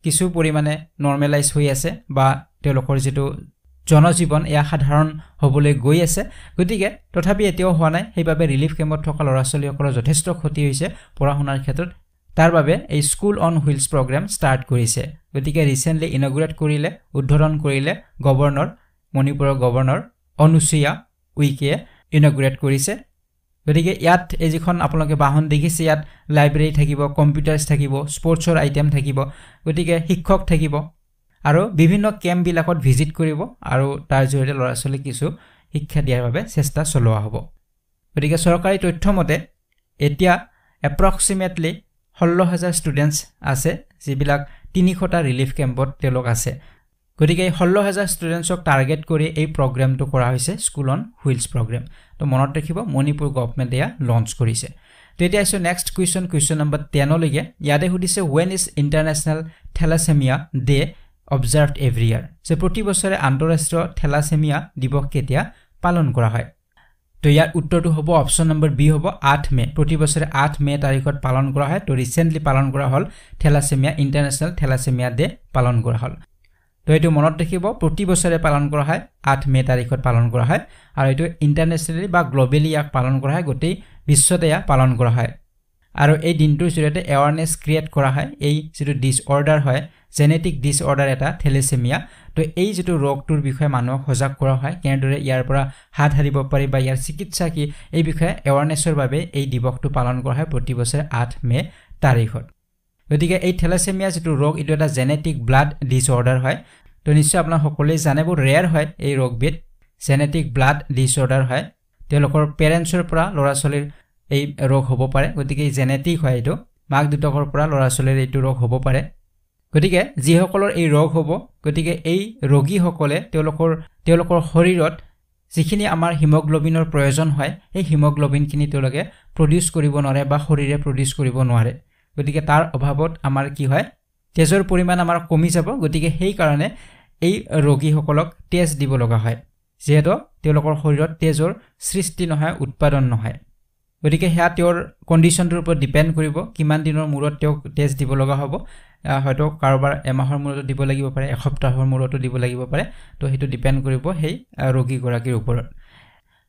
কিছু পৰিমাণে নৰ্মেলাইজ হৈ আছে বা তেওঁলোকৰ যিটো জনজীৱন এয়া সাধাৰণ হ'বলৈ গৈ আছে। গতিকে তথাপি এতিয়াও হোৱা নাই। সেইবাবে ৰিলিফ কেম্পত থকা ল'ৰা ছোৱালীসকলৰ যথেষ্ট ক্ষতি হৈছে পঢ়া শুনাৰ ক্ষেত্ৰত। তাৰ বাবে এই school on wheels program start কৰিছে। গতিকে ৰিচেণ্টলি ইনগ্ৰেট কৰিলে উদ্বোধন কৰিলে গভৰ্ণৰ মণিপুৰৰ গভৰ্ণৰ অনুচুয়া উইকিয়ে ইনগ্ৰেট কৰিছে। গতিকে ইয়াত এই যিখন আপোনালোকে বাহন দেখিছে ইয়াত লাইব্ৰেৰী থাকিব কম্পিউটাৰ্ছ থাকিব স্পৰ্টছৰ আইটেম থাকিব। গতিকে শিক্ষক থাকিব। আৰু বিভিন্ন কেম্পবিলাকত ভিজিট কৰিব আৰু তাৰ জৰিয়তে ল'ৰা ছোৱালীক কিছু শিক্ষা দিয়াৰ বাবে চেষ্টা চলোৱা হ'ব। গতিকে চৰকাৰী তথ্যমতে এতিয়া এপ্ৰক্সিমেটলি ষোল্ল হাজাৰ ষ্টুডেণ্টছ আছে যিবিলাক তিনিশটা ৰিলিফ কেম্পত তেওঁলোক আছে। গতিকে এই ষোল্ল হাজাৰ ষ্টুডেণ্টছক টাৰ্গেট কৰি এই প্ৰগ্ৰেমটো কৰা হৈছে স্কুল অন হুইলছ প্ৰগ্ৰেম তো মনত ৰাখিব মণিপুৰ গভমেণ্টে এয়া লঞ্চ কৰিছে। তো এতিয়া আহিছোঁ নেক্সট কুৱেশ্যন কুৱেশ্যন নম্বৰ টেনলৈকে ইয়াতে সুধিছে when is international thalassemia day observed every year যে প্ৰতি বছৰে আন্তঃৰাষ্ট্ৰীয় থেলাচেমিয়া দিৱস কেতিয়া পালন কৰা হয়? তো ইয়াৰ উত্তৰটো হ'ব অপশ্যন নম্বৰ বি হ'ব আঠ মে' প্ৰতি বছৰে আঠ মে' তাৰিখত পালন কৰা হয়। তো ৰিচেণ্টলি পালন কৰা হ'ল থেলাচেমিয়া ইণ্টাৰনেশ্যনেল থেলাচেমিয়া ডে পালন কৰা হ'ল। তো এইটো মনত ৰাখিব প্ৰতি বছৰে পালন কৰা হয় আঠ মে' তাৰিখত পালন কৰা হয়। আৰু এইটো ইণ্টাৰনেশ্যনেলি বা গ্ল'বেলি ইয়াক পালন কৰা হয় গোটেই বিশ্বতে ইয়াক পালন কৰা হয়। আৰু এই দিনটোৰ জৰিয়তে এৱাৰনেছ ক্ৰিয়েট কৰা হয়। এই যিটো ডিছঅৰ্ডাৰ হয় জেনেটিক ডিছঅৰ্ডাৰ এটা থেলেচেমিয়া তো এই যিটো ৰোগটোৰ বিষয়ে মানুহক সজাগ কৰা হয় কেনেদৰে ইয়াৰ পৰা হাত সাৰিব পাৰি বা ইয়াৰ চিকিৎসা কি এই বিষয়ে এৱাৰনেছৰ বাবে এই দিৱসটো পালন কৰা হয় প্ৰতি বছৰে আঠ মে' তাৰিখত। গতিকে এই থেলাচেমিয়া যিটো ৰোগ এইটো এটা জেনেটিক ব্লাড ডিছঅৰ্ডাৰ হয়। তো নিশ্চয় আপোনাৰ সকলোৱে জানে বহুত ৰেয়াৰ হয় এই ৰোগবিধ জেনেটিক ব্লাড ডিছঅৰ্ডাৰ হয়। তেওঁলোকৰ পেৰেণ্টছৰ পৰা ল'ৰা ছোৱালীৰ এই ৰোগ হ'ব পাৰে। গতিকে জেনেটিক হয় এইটো। মাক দেউতাকৰ পৰা ল'ৰা ছোৱালীৰ এইটো ৰোগ হ'ব পাৰে। গতিকে যিসকলৰ এই ৰোগ হ'ব গতিকে এই ৰোগীসকলে তেওঁলোকৰ তেওঁলোকৰ শৰীৰত যিখিনি আমাৰ হিমগ্ল'বিনৰ প্ৰয়োজন হয় সেই হিমগ্ল'বিনখিনি তেওঁলোকে প্ৰডিউচ কৰিব নোৱাৰে বা শৰীৰে প্ৰডিউচ কৰিব নোৱাৰে। গতিকে তাৰ অভাৱত আমাৰ কি হয় তেজৰ পৰিমাণ আমাৰ কমি যাব। গতিকে সেইকাৰণে এই ৰোগীসকলক তেজ দিব লগা হয়। যিহেতু তেওঁলোকৰ শৰীৰত তেজৰ সৃষ্টি নহয় উৎপাদন নহয়। গতিকে সেয়া তেওঁৰ কণ্ডিশ্যনটোৰ ওপৰত ডিপেণ্ড কৰিব কিমান দিনৰ মূৰত তেওঁক তেজ দিব লগা হ'ব। হয়তো কাৰোবাৰ এমাহৰ মূৰতো দিব লাগিব পাৰে এসপ্তাহৰ মূৰতো দিব লাগিব পাৰে তো সেইটো ডিপেণ্ড কৰিব সেই ৰোগীগৰাকীৰ ওপৰত।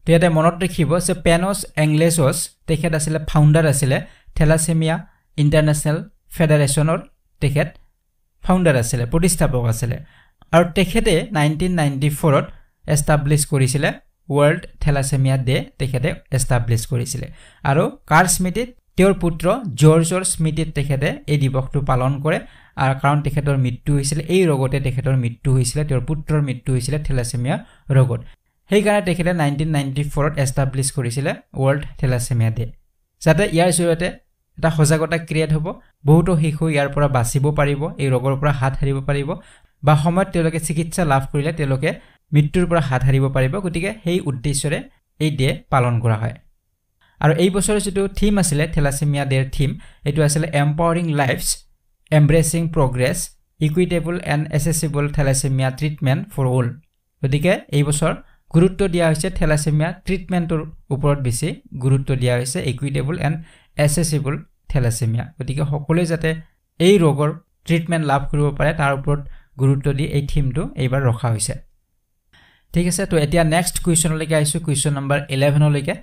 তো ইয়াতে মনত ৰাখিব যে পেনছ এংলেছছ তেখেত আছিলে ফাউণ্ডাৰ আছিলে থেলাচেমিয়া ইণ্টাৰনেশ্যনেল ফেডাৰেশ্যনৰ তেখেত ফাউণ্ডাৰ আছিলে প্ৰতিষ্ঠাপক আছিলে। আৰু তেখেতে নাইনটিন নাইণ্টি ফ'ৰত এষ্টাব্লিছ কৰিছিলে ৱৰ্ল্ড থেলাচেমিয়া ডে তেখেতে এষ্টাব্লিছ কৰিছিলে। আৰু কাৰ স্মৃতিত তেওঁৰ পুত্ৰ জৰ্জৰ স্মৃতিত তেখেতে এই দিৱসটো পালন কৰে। আৰু কাৰণ তেখেতৰ মৃত্যু হৈছিলে এই ৰোগতে তেখেতৰ মৃত্যু হৈছিলে তেওঁৰ পুত্ৰৰ মৃত্যু হৈছিলে থেলাচেমিয়া ৰোগত। সেইকাৰণে তেখেতে নাইনটিন নাইণ্টি ফ'ৰত এষ্টাব্লিছ কৰিছিলে ৱৰ্ল্ড থেলাচেমিয়া ডে যাতে ইয়াৰ জৰিয়তে এটা সজাগতা ক্ৰিয়েট হ'ব বহুতো শিশু ইয়াৰ পৰা বাচিব পাৰিব এই ৰোগৰ পৰা হাত সাৰিব পাৰিব বা সময়ত তেওঁলোকে চিকিৎসা লাভ কৰিলে তেওঁলোকে মৃত্যুৰ পৰা হাত সাৰিব পাৰিব গতিকে সেই উদ্দেশ্যৰে এই ডে পালন কৰা হয়। আৰু এই বছৰৰ যিটো থিম আছিলে থেলাচেমিয়া ডেৰ থিম এইটো আছিলে empowering lives embracing progress equitable and accessible thalassemia treatment for all গতিকে এই বছৰ গুৰুত্ব দিয়া হৈছে থেলাচেমিয়া ট্ৰিটমেণ্টৰ ওপৰত বেছি গুৰুত্ব দিয়া হৈছে ইকুইটেবল এণ্ড এচেচিবল থেলাচেমিয়া গতিকে সকলোৱে যাতে এই ৰোগৰ ট্ৰিটমেণ্ট লাভ কৰিব পাৰে তাৰ ওপৰত গুৰুত্ব দি এই থিমটো এইবাৰ ৰখা হৈছে। ঠিক আছে তো এতিয়া নেক্সট কুৱেশ্যনলৈকে আহিছোঁ কুৱেশ্যন নম্বৰ ইলেভেনলৈকে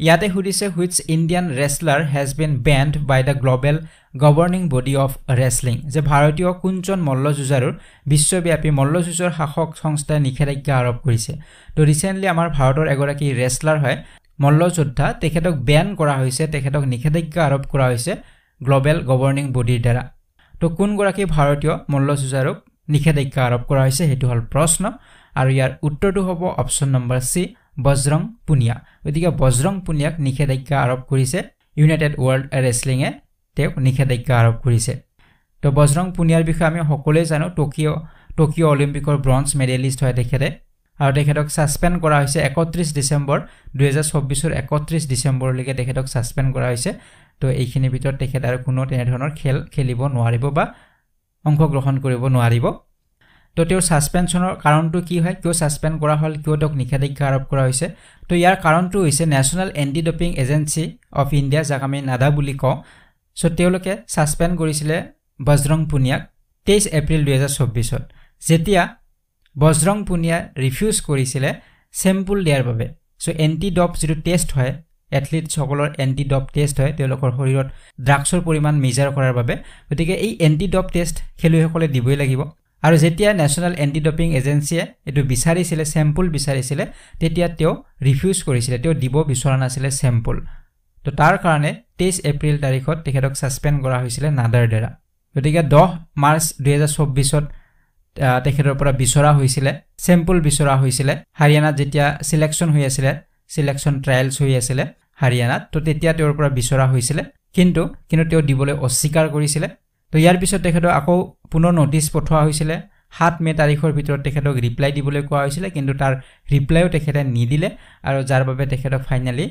ইয়াতে সুধিছে which Indian wrestler has been banned by the global governing body of wrestling যে ভাৰতীয় কোনজন মল্লযুঁজাৰুৰ বিশ্বব্যাপী মল্লযুঁজৰ শাসক সংস্থাই নিষেধাজ্ঞা আৰোপ কৰিছে। তো ৰিচেণ্টলি আমাৰ ভাৰতৰ এগৰাকী ৰেচলাৰ হয় মল্লযোদ্ধা তেখেতক বেন কৰা হৈছে তেখেতক নিষেধাজ্ঞা আৰোপ কৰা হৈছে গ্ল'বেল গভৰ্ণিং বডিৰ দ্বাৰা। তো কোনগৰাকী ভাৰতীয় মল্লযুঁজাৰুক নিষেধাজ্ঞা আৰোপ কৰা হৈছে সেইটো হ'ল প্ৰশ্ন। আৰু ইয়াৰ উত্তৰটো হ'ব option number C Bajrang Punia. গতিকে বজৰং পুনিয়াক নিষেধাজ্ঞা আৰোপ কৰিছে ইউনাইটেড ৱৰ্ল্ড ৰেচলিঙে তেওঁক নিষেধাজ্ঞা আৰোপ কৰিছে। তো বজৰং পুনিয়াৰ বিষয়ে আমি সকলোৱে জানো টকিঅ' টকিঅ' অলিম্পিকৰ ব্ৰঞ্জ মেডেলিষ্ট হয় তেখেতে। আৰু তেখেতক ছাছপেণ্ড কৰা হৈছে একত্ৰিছ ডিচেম্বৰ দুহেজাৰ চৌব্বিছৰ একত্ৰিছ ডিচেম্বৰলৈকে তেখেতক ছাছপেণ্ড কৰা হৈছে। তো এইখিনিৰ ভিতৰত তেখেত আৰু কোনো তেনেধৰণৰ খেল খেলিব নোৱাৰিব বা অংশগ্ৰহণ কৰিব নোৱাৰিব। তো তেওঁৰ ছাছপেনশ্যনৰ কাৰণটো কি হয়? কিয় ছাছপেণ্ড কৰা হ'ল? কিয় তেওঁক নিষেধাজ্ঞা আৰোপ কৰা হৈছে? তো ইয়াৰ কাৰণটো হৈছে national anti doping agency of India যাক আমি নাডা বুলি কওঁ। চ' তেওঁলোকে ছাছপেণ্ড কৰিছিলে বজৰং পুনিয়াক তেইছ এপ্ৰিল দুহেজাৰ চৌব্বিছত। যেতিয়া বজৰং পুনিয়া ৰিফিউজ কৰিছিলে চেম্পুল দিয়াৰ বাবে। চ' এণ্টি ডপ যিটো টেষ্ট হয় এথলিটসকলৰ এণ্টি ডপ টেষ্ট হয় তেওঁলোকৰ শৰীৰত ড্ৰাগছৰ পৰিমাণ মেজাৰ কৰাৰ বাবে। গতিকে এই এণ্টি ডপ টেষ্ট খেলুৱৈসকলে দিবই লাগিব। আৰু যেতিয়া নেশ্যনেল এণ্টি ডপিং এজেঞ্চিয়ে এইটো বিচাৰিছিলে চেম্পুল বিচাৰিছিলে তেতিয়া তেওঁ ৰিফিউজ কৰিছিলে তেওঁ দিব বিচৰা নাছিলে চেম্পুল তো তাৰ কাৰণে তেইছ এপ্ৰিল তাৰিখত তেখেতক ছাছপেণ্ড কৰা হৈছিলে নাডাৰ দ্বাৰা গতিকে দহ মাৰ্চ দুহেজাৰ চৌব্বিছত তেখেতৰ পৰা বিচৰা হৈছিলে চেম্পুল বিচৰা হৈছিলে। হাৰিয়ানাত যেতিয়া চিলেকশ্যন হৈ আছিলে চিলেকশ্যন ট্ৰায়েলছ হৈ আছিলে হাৰিয়ানাত তো তেতিয়া তেওঁৰ পৰা বিচৰা হৈছিলে। কিন্তু কিন্তু তেওঁ দিবলৈ অস্বীকাৰ কৰিছিলে। তো ইয়াৰ পিছত তেখেতক আকৌ পুনৰ ন'টিছ পঠোৱা হৈছিলে। সাত মে' তাৰিখৰ ভিতৰত তেখেতক ৰিপ্লাই দিবলৈ কোৱা হৈছিলে কিন্তু তাৰ ৰিপ্লাইও তেখেতে নিদিলে আৰু যাৰ বাবে তেখেতক ফাইনেলি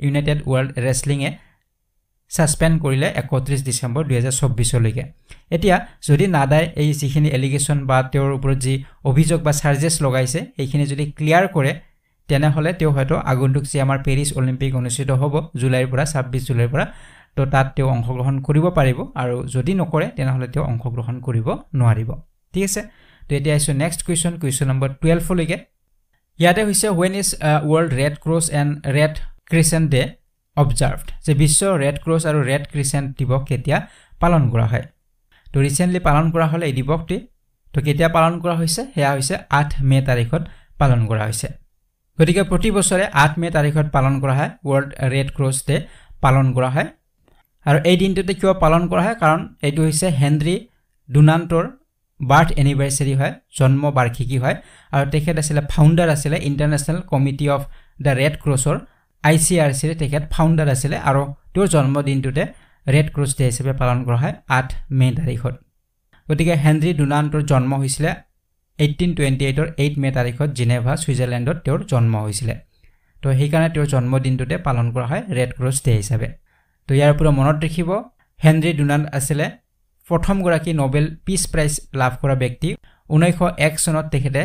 ইউনাইটেড ৱৰ্ল্ড ৰেচলিঙে ছাছপেণ্ড কৰিলে একত্ৰিছ ডিচেম্বৰ দুহেজাৰ চৌব্বিছলৈকে। এতিয়া যদি নাদাই এই যিখিনি এলিগেশ্যন বা তেওঁৰ ওপৰত যি অভিযোগ বা চাৰ্জেছ লগাইছে সেইখিনি যদি ক্লিয়াৰ কৰে তেনেহ'লে তেওঁ হয়তো আগন্তুক যি আমাৰ পেৰিছ অলিম্পিক অনুষ্ঠিত হ'ব জুলাইৰ পৰা ছাব্বিছ জুলাইৰ পৰা তো তাত তেওঁ অংশগ্ৰহণ কৰিব পাৰিব আৰু যদি নকৰে তেনেহ'লে তেওঁ অংশগ্ৰহণ কৰিব নোৱাৰিব। ঠিক আছে? তো এতিয়া আহিছোঁ নেক্সট কুৱেশ্যন কুৱেশ্যন নম্বৰ টুৱেলভলৈকে ইয়াতে হৈছে when is world red cross and red crescent day observed যে বিশ্ব ৰেড ক্ৰছ আৰু ৰেড ক্ৰিচেণ্ট দিৱস কেতিয়া পালন কৰা হয়? তো ৰিচেণ্টলি পালন কৰা হ'লে এই দিৱসটি তো কেতিয়া পালন কৰা হৈছে? সেয়া হৈছে আঠ মে' তাৰিখত পালন কৰা হৈছে। গতিকে প্ৰতি বছৰে আঠ মে' তাৰিখত পালন কৰা হয় ৱৰ্ল্ড ৰেড ক্ৰছ ডে পালন কৰা হয়। আৰু এই দিনটোতে কিয় পালন কৰা হয়? কাৰণ এইটো হৈছে হেনৰি ডোনাল্টৰ বাৰ্থ এনিভাৰ্চেৰী হয় জন্ম বাৰ্ষিকী হয়। আৰু তেখেত আছিলে ফাউণ্ডাৰ আছিলে international committee of the red ক্ৰছৰ I C R চিৰে তেখেত ফাউণ্ডাৰ আছিলে আৰু তেওঁৰ জন্মদিনটোতে ৰেড ক্ৰছ ডে হিচাপে পালন কৰা হয় আঠ মে' তাৰিখত। গতিকে হেনৰি ডোনাল্টৰ জন্ম হৈছিলে এইটিন টুৱেণ্টি এইটৰ এইট মে' তাৰিখত জিনেভা ছুইজাৰলেণ্ডত তেওঁৰ জন্ম হৈছিলে। তো সেইকাৰণে তেওঁৰ জন্মদিনটোতে পালন কৰা হয় ৰেড ক্ৰছ ডে হিচাপে। তো ইয়াৰ পৰা মনত ৰাখিব হেনৰি ডোনাল্ড আছিলে প্ৰথমগৰাকী নবেল পিছ প্ৰাইজ লাভ কৰা ব্যক্তি। ঊনৈছশ এক চনত তেখেতে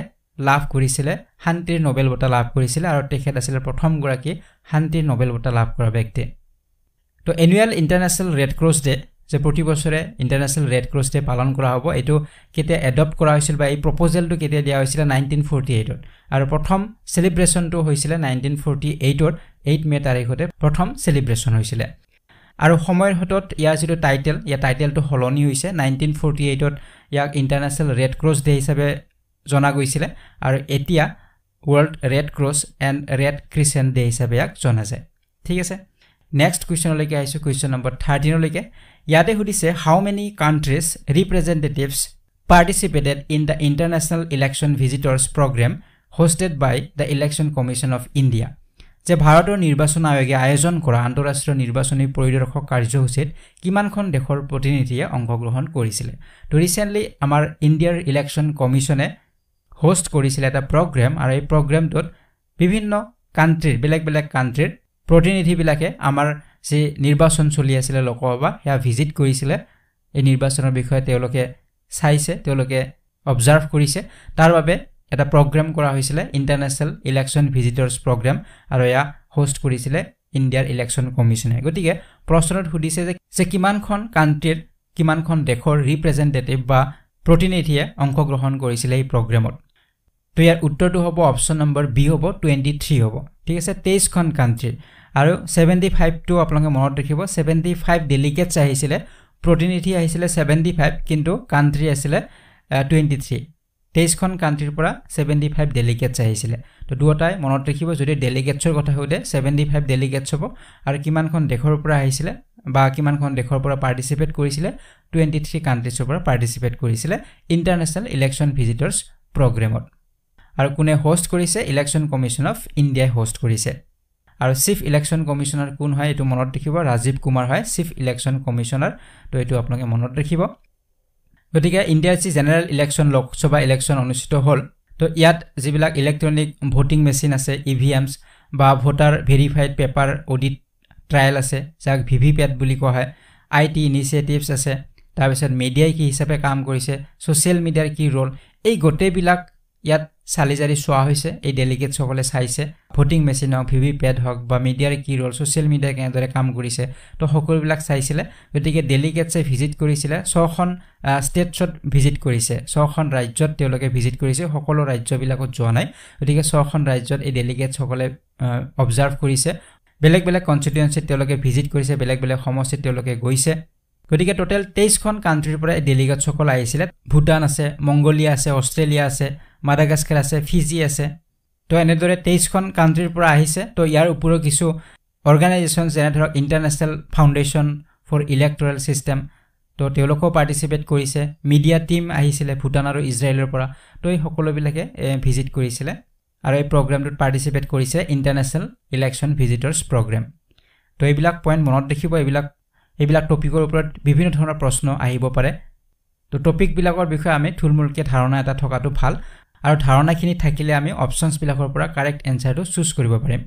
লাভ কৰিছিলে শান্তিৰ নবেল বঁটা লাভ কৰিছিলে আৰু তেখেত আছিলে প্ৰথমগৰাকী শান্তিৰ নবেল বঁটা লাভ কৰা ব্যক্তি। তো annual international red cross day যে প্ৰতি বছৰে ইণ্টাৰনেশ্যনেল ৰেড ক্ৰছ ডে পালন কৰা হ'ব এইটো কেতিয়া এডপ্ট কৰা হৈছিল বা এই প্ৰপ'জেলটো কেতিয়া দিয়া হৈছিলে নাইনটিন ফৰ্টি এইটত। আৰু প্ৰথম চেলিব্ৰেশ্যনটো হৈছিলে নাইনটিন ফৰ্টি এইটত এইট মে' তাৰিখতে প্ৰথম চেলিব্ৰেশ্যন হৈছিলে। আৰু সময়ৰ হাতত ইয়াৰ যিটো টাইটেল ইয়াৰ টাইটেলটো সলনি হৈছে। নাইনটিন ফৰ্টি এইটত ইয়াক ইণ্টাৰনেশ্যনেল ৰেড ক্ৰছ ডে হিচাপে জনা গৈছিলে। আৰু এতিয়া world red cross and red crescent day হিচাপে ইয়াক জনা যায়। ঠিক আছে? নেক্সট কুৱেশ্যনলৈকে আহিছোঁ কুৱেশ্যন নম্বৰ থাৰ্টিনলৈকে ইয়াতে সুধিছে how many countries representatives participated in the international election visitors program hosted by the election commission of India যে ভাৰতৰ নিৰ্বাচন আয়োগে আয়োজন কৰা আন্তঃৰাষ্ট্ৰীয় নিৰ্বাচনী পৰিদৰ্শক কাৰ্যসূচীত কিমানখন দেশৰ প্ৰতিনিধিয়ে অংশগ্ৰহণ কৰিছিলে। তো ৰিচেণ্টলি আমাৰ ইণ্ডিয়াৰ ইলেকশ্যন কমিশ্যনে হোষ্ট কৰিছিলে এটা প্ৰগ্ৰেম আৰু এই প্ৰগ্ৰেমটোত বিভিন্ন কাণ্ট্ৰিৰ বেলেগ বেলেগ কাণ্ট্ৰিৰ প্ৰতিনিধিবিলাকে আমাৰ যি নিৰ্বাচন চলি আছিলে লোকসভা সেয়া ভিজিট কৰিছিলে। এই নিৰ্বাচনৰ বিষয়ে তেওঁলোকে চাইছে তেওঁলোকে অবজাৰ্ভ কৰিছে। তাৰ বাবে এটা প্ৰগ্ৰেম কৰা হৈছিলে ইণ্টাৰনেশ্যনেল ইলেকশ্যন ভিজিটৰ্ছ প্ৰগ্ৰেম আৰু এয়া হোষ্ট কৰিছিলে ইণ্ডিয়াৰ ইলেকশ্যন কমিশ্যনে গতিকে প্ৰশ্নত সুধিছে যে কিমানখন কাণ্ট্ৰিৰ কিমানখন দেশৰ ৰিপ্ৰেজেণ্টেটিভ বা প্ৰতিনিধিয়ে অংশগ্ৰহণ কৰিছিলে এই প্ৰগ্ৰেমত তো ইয়াৰ উত্তৰটো হ'ব অপশ্যন নম্বৰ বি হ'ব টুৱেণ্টি থ্ৰী হ'ব। ঠিক আছে তেইছখন কাণ্ট্ৰিৰ আৰু ছেভেণ্টি ফাইভটো আপোনালোকে মনত ৰাখিব ছেভেণ্টি ফাইভ ডেলিগেটছ আহিছিলে প্ৰতিনিধি আহিছিলে ছেভেণ্টি ফাইভ কিন্তু কাণ্ট্ৰি আছিলে টুৱেণ্টি থ্ৰী তেইছখন কাণ্ট্ৰিৰ পৰা ছেভেণ্টি ফাইভ ডেলিগেটছ আহিছিলে। তো দুয়োটাই মনত ৰাখিব যদি ডেলিগেটছৰ কথা সোধে ছেভেণ্টি ফাইভ ডেলিগেটছ হ'ব। আৰু কিমানখন দেশৰ পৰা আহিছিলে বা কিমানখন দেশৰ পৰা পাৰ্টিচিপেট কৰিছিলে টুৱেণ্টি থ্ৰী কাণ্ট্ৰিজৰ পৰা পাৰ্টিচিপেট কৰিছিলে ইণ্টাৰনেশ্যনেল ইলেকশ্যন ভিজিটৰ্ছ প্ৰগ্ৰেমত আৰু কোনে হোষ্ট কৰিছে? ইলেকশ্যন কমিশ্যন অফ ইণ্ডিয়াই হোষ্ট কৰিছে। আৰু চিফ ইলেকশ্যন কমিশ্যনাৰ কোন হয়? এইটো মনত ৰাখিব। ৰাজীৱ কুমাৰ হয় চিফ ইলেকশ্যন কমিশ্যনাৰ তো এইটো আপোনালোকে মনত ৰাখিব। গতিকে ইণ্ডিয়াৰ যি জেনেৰেল ইলেকশ্যন লোকসভা ইলেকশ্যন অনুষ্ঠিত হ'ল তো ইয়াত যিবিলাক ইলেক্ট্ৰনিক ভোটিং মেচিন আছে ই ভি এমছ বা voter verified paper audit trail আছে যাক ভি ভি পেট বুলি কোৱা হয় আই টি ইনিচিয়েটিভছ আছে তাৰপিছত মিডিয়াই কি হিচাপে কাম কৰিছে ছ'চিয়েল মিডিয়াৰ কি ৰ'ল এই গোটেইবিলাক ইয়াত চালি জাৰি চোৱা হৈছে এই ডেলিগেটছসকলে চাইছে ভোটিং মেচিন হওক ভি ভি পেড হওক বা মিডিয়াৰ কি ৰ'ল ছ'চিয়েল মিডিয়াই কেনেদৰে কাম কৰিছে তো সকলোবিলাক চাইছিলে। গতিকে ডেলিগেটছে ভিজিট কৰিছিলে ছখন ষ্টেটছত ভিজিট কৰিছে ছখন ৰাজ্যত তেওঁলোকে ভিজিট কৰিছে সকলো ৰাজ্যবিলাকত যোৱা নাই। গতিকে ছখন ৰাজ্যত এই ডেলিগেটছসকলে অবজাৰ্ভ কৰিছে। বেলেগ বেলেগ কনষ্টিটুৱেঞ্চিত তেওঁলোকে ভিজিট কৰিছে বেলেগ বেলেগ সমষ্টিত তেওঁলোকে গৈছে। গতিকে টোটেল তেইছখন কাণ্ট্ৰিৰ পৰা এই ডেলিগেটছসকল আহিছিলে। ভূটান আছে মংগোলিয়া আছে অষ্ট্ৰেলিয়া আছে মাডাগাস্কাৰ আছে ফিজি আছে। তো এনেদৰে তেইছখন কাণ্ট্ৰিৰ পৰা আহিছে। তো ইয়াৰ উপৰিও কিছু অৰ্গেনাইজেশ্যন যেনে ধৰক international foundation for electoral system তো তেওঁলোকেও পাৰ্টিচিপেট কৰিছে। মিডিয়া টীম আহিছিলে ভূটান আৰু ইজৰাইলৰ পৰা। তো এই সকলোবিলাকে ভিজিট কৰিছিলে। আৰু এই প্ৰগ্ৰেমটোত পাৰ্টিচিপেট কৰিছে ইণ্টাৰনেশ্যনেল ইলেকশ্যন ভিজিটৰ্ছ প্ৰগ্ৰেম তো এইবিলাক পইণ্ট মনত ৰাখিব এইবিলাক এইবিলাক টপিকৰ ওপৰত বিভিন্ন ধৰণৰ প্ৰশ্ন আহিব পাৰে। তো টপিকবিলাকৰ বিষয়ে আমি থুলমূলকৈ ধাৰণা এটা থকাটো ভাল। আৰু ধাৰণাখিনি থাকিলে আমি অপশ্যনছবিলাকৰ পৰা কাৰেক্ট এনচাৰটো চুজ কৰিব পাৰিম।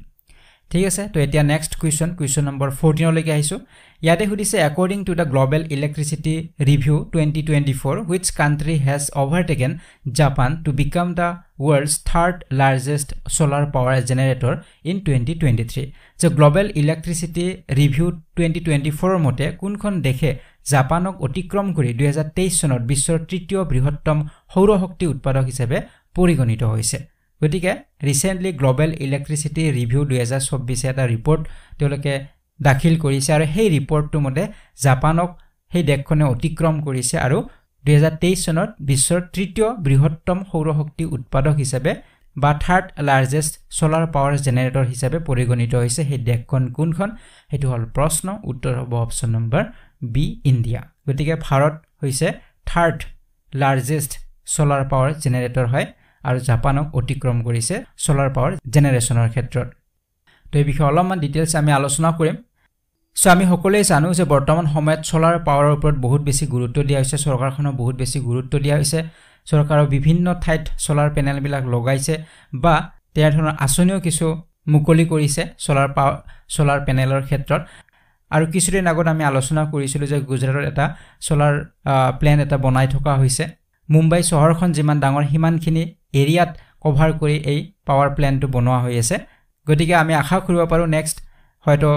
ঠিক আছে তো এতিয়া নেক্সট কুৱেশ্যন কুৱেশ্যন নম্বৰ ফৰ্টিনলৈকে আহিছোঁ। ইয়াতে সুধিছে according to the global electricity review twenty twenty four which country has overtaken Japan to become the world's third largest solar power generator in twenty twenty three যে global electricity review twenty twenty ফ'ৰৰ মতে কোনখন দেশে জাপানক অতিক্ৰম কৰি দুহেজাৰ তেইছ চনত বিশ্বৰ তৃতীয় বৃহত্তম সৌৰশক্তি উৎপাদক হিচাপে পৰিগণিত হৈছে। গতিকে ৰিচেণ্টলি গ্ল'বেল ইলেক্ট্ৰিচিটি ৰিভিউ দুহেজাৰ চৌব্বিছে এটা ৰিপৰ্ট তেওঁলোকে দাখিল কৰিছে আৰু সেই ৰিপৰ্টটোৰ মতে জাপানক সেই দেশখনে অতিক্ৰম কৰিছে আৰু দুহেজাৰ তেইছ চনত বিশ্বৰ তৃতীয় বৃহত্তম সৌৰশক্তি উৎপাদক হিচাপে বা third largest solar power generator হিচাপে পৰিগণিত হৈছে সেই দেশখন। কোনখন? সেইটো হ'ল প্ৰশ্ন উত্তৰ হ'ব অপশ্যন নম্বৰ বি ইণ্ডিয়া। গতিকে ভাৰত হৈছে third largest solar power generator হয় আৰু জাপানক অতিক্ৰম কৰিছে ছ'লাৰ পাৱাৰ জেনেৰেশ্যনৰ ক্ষেত্ৰত। তো এই বিষয়ে অলপমান ডিটেইলছ আমি আলোচনা কৰিম। চ' আমি সকলোৱে জানো যে বৰ্তমান সময়ত ছ'লাৰ পাৱাৰৰ ওপৰত বহুত বেছি গুৰুত্ব দিয়া হৈছে চৰকাৰখনক বহুত বেছি গুৰুত্ব দিয়া হৈছে। চৰকাৰৰ বিভিন্ন ঠাইত ছ'লাৰ পেনেলবিলাক লগাইছে বা তেনেধৰণৰ আঁচনিও কিছু মুকলি কৰিছে ছ'লাৰ পাৱাৰ ছ'লাৰ পেনেলৰ ক্ষেত্ৰত। আৰু কিছুদিন আগত আমি আলোচনা কৰিছিলোঁ যে গুজৰাটত এটা ছ'লাৰ প্লেন এটা বনাই থকা হৈছে। মুম্বাই চহৰখন যিমান ডাঙৰ সিমানখিনি এৰিয়াত কভাৰ কৰি এই পাৱাৰ প্লেনটো বনোৱা হৈ আছে। গতিকে আমি আশা কৰিব পাৰোঁ নেক্সট হয়তো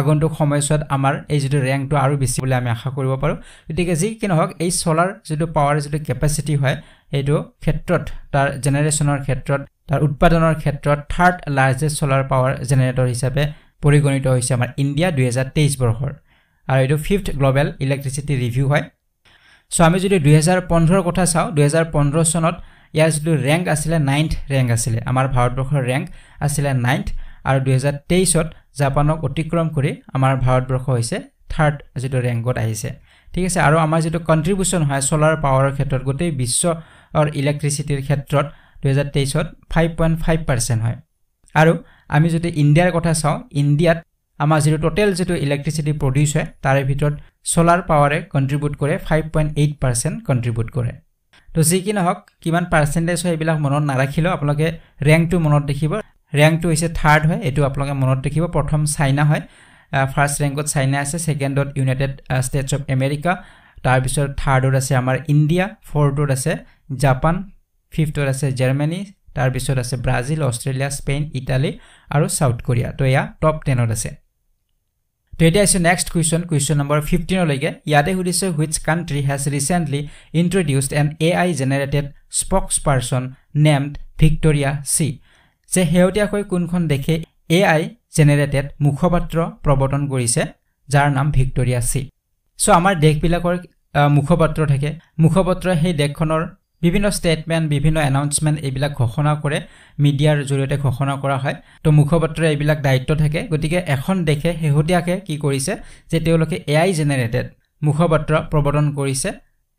আগন্তুক সময়ছোৱাত আমাৰ এই যিটো ৰেংকটো আৰু বেছি বুলি আমি আশা কৰিব পাৰোঁ। গতিকে যি কি নহওক এই চ'লাৰ যিটো পাৱাৰ যিটো কেপাচিটি হয় সেইটো ক্ষেত্ৰত তাৰ জেনেৰেশ্যনৰ ক্ষেত্ৰত তাৰ উৎপাদনৰ ক্ষেত্ৰত third largest solar power generator হিচাপে পৰিগণিত হৈছে আমাৰ ইণ্ডিয়া দুহেজাৰ তেইছ বৰ্ষৰ। আৰু এইটো ফিফ্থ গ্ল'বেল ইলেক্ট্ৰিচিটি ৰিভিউ হয়। চ' আমি যদি দুহেজাৰ পোন্ধৰৰ কথা চাওঁ দুহেজাৰ পোন্ধৰ চনত ইয়াৰ যিটো ৰেংক আছিলে নাইন্থ ৰেংক আছিলে। আমাৰ ভাৰতবৰ্ষৰ ৰেংক আছিলে নাইন্থ আৰু দুহেজাৰ তেইছত জাপানক অতিক্ৰম কৰি আমাৰ ভাৰতবৰ্ষ হৈছে থাৰ্ড যিটো ৰেংকত আহিছে। ঠিক আছে আৰু আমাৰ যিটো কণ্ট্ৰিবিউশ্যন হয় ছ'লাৰ পাৱাৰৰ ক্ষেত্ৰত গোটেই বিশ্বৰ ইলেক্ট্ৰিচিটিৰ ক্ষেত্ৰত দুহেজাৰ তেইছত ফাইভ পইণ্ট ফাইভ পাৰ্চেণ্ট হয়। আৰু আমি যদি ইণ্ডিয়াৰ কথা চাওঁ ইণ্ডিয়াত আমাৰ যিটো টোটেল যিটো ইলেক্ট্ৰিচিটি প্ৰডিউচ হয় তাৰে ভিতৰত ছ'লাৰ পাৱাৰে কণ্ট্ৰিবিউট কৰে five point eight percent contribute কৰে। তো যি কি নহওক কিমান পাৰ্চেণ্টেজ হয় এইবিলাক মনত নাৰাখিলেও আপোনালোকে ৰেংকটো মনত দেখিব। ৰেংকটো হৈছে থাৰ্ড হয় এইটো আপোনালোকে মনত দেখিব। প্ৰথম চাইনা হয় ফাৰ্ষ্ট ৰেংকত চাইনা আছে ছেকেণ্ডত ইউনাইটেড ষ্টেটছ অফ আমেৰিকা তাৰপিছত থাৰ্ডত আছে আমাৰ ইণ্ডিয়া ফ'ৰ্থত আছে জাপান ফিফ্থত আছে জাৰ্মানী তাৰপিছত আছে ব্ৰাজিল অষ্ট্ৰেলিয়া স্পেইন ইটালী আৰু চাউথ কোৰিয়া। তো এয়া টপ টেনত আছে। তো এতিয়া আহিছোঁ নেক্সট কুৱেশ্যন কুৱেশ্যন নম্বৰ ফিফটিনলৈকে ইয়াতে সুধিছে which country has recently introduced an A I generated spokesperson named Victoria Shi যে শেহতীয়াকৈ কোনখন দেশে এ আই জেনেৰেটেড মুখপাত্ৰ প্ৰৱৰ্তন কৰিছে যাৰ নাম ভিক্টৰিয়া চি চ' আমাৰ দেশবিলাকৰ মুখপাত্ৰ থাকে। মুখপাত্ৰই সেই দেশখনৰ বিভিন্ন ষ্টেটমেণ্ট বিভিন্ন এনাউন্সমেণ্ট এইবিলাক ঘোষণা কৰে মিডিয়াৰ জৰিয়তে ঘোষণা কৰা হয়। তো মুখপাত্ৰই এইবিলাক দায়িত্ব থাকে। গতিকে এখন দেশে শেহতীয়াকৈ কি কৰিছে যে তেওঁলোকে এ আই জেনেৰেটেড মুখপাত্ৰ প্ৰৱৰ্তন কৰিছে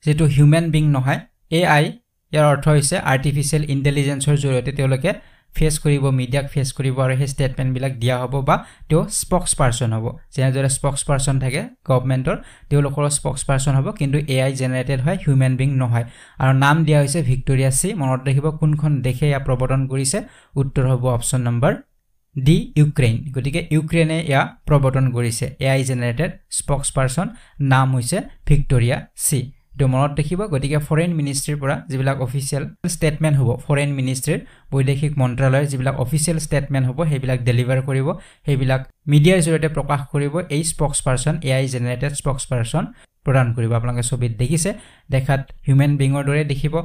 যিটো হিউমেন বিং নহয় এ আই ইয়াৰ অৰ্থ হৈছে আৰ্টিফিচিয়েল ইণ্টেলিজেঞ্চৰ জৰিয়তে তেওঁলোকে ফেচ কৰিব মিডিয়াক ফেচ কৰিব আৰু সেই ষ্টেটমেণ্টবিলাক দিয়া হ'ব বা তেওঁ স্পক্স পাৰ্চন হ'ব। যেনেদৰে স্পক্স পাৰ্চন থাকে গভমেণ্টৰ তেওঁলোকৰ স্পক্স পাৰ্চন হ'ব কিন্তু এ আই জেনেৰেটেড হয় হিউমেন বিং নহয়। আৰু নাম দিয়া হৈছে ভিক্টৰিয়া চি মনত ৰাখিব কোনখন দেশে ইয়াক প্ৰৱৰ্তন কৰিছে। উত্তৰ হ'ব অপশ্যন নম্বৰ ডি ইউক্ৰেইন গতিকে ইউক্ৰেইনে ইয়াক প্ৰৱৰ্তন কৰিছে। এ আই জেনেৰেটেড স্পক্স পাৰ্চন নাম হৈছে ভিক্টৰিয়া চি। এইটো মনত ৰাখিব গতিকে ফৰেইন মিনিষ্ট্ৰীৰ পৰা যিবিলাক অফিচিয়েল ষ্টেটমেণ্ট হ'ব ফৰেইন মিনিষ্ট্ৰীৰ বৈদেশিক মন্ত্ৰালয়ৰ যিবিলাক অফিচিয়েল ষ্টেটমেণ্ট হ'ব সেইবিলাক ডেলিভাৰ কৰিব সেইবিলাক মিডিয়াৰ জৰিয়তে প্ৰকাশ কৰিব এই spokesperson A I generated spokesperson প্ৰদান কৰিব। আপোনালোকে ছবিত দেখিছে দেখাত হিউমেন বিঙৰ দৰে দেখিব।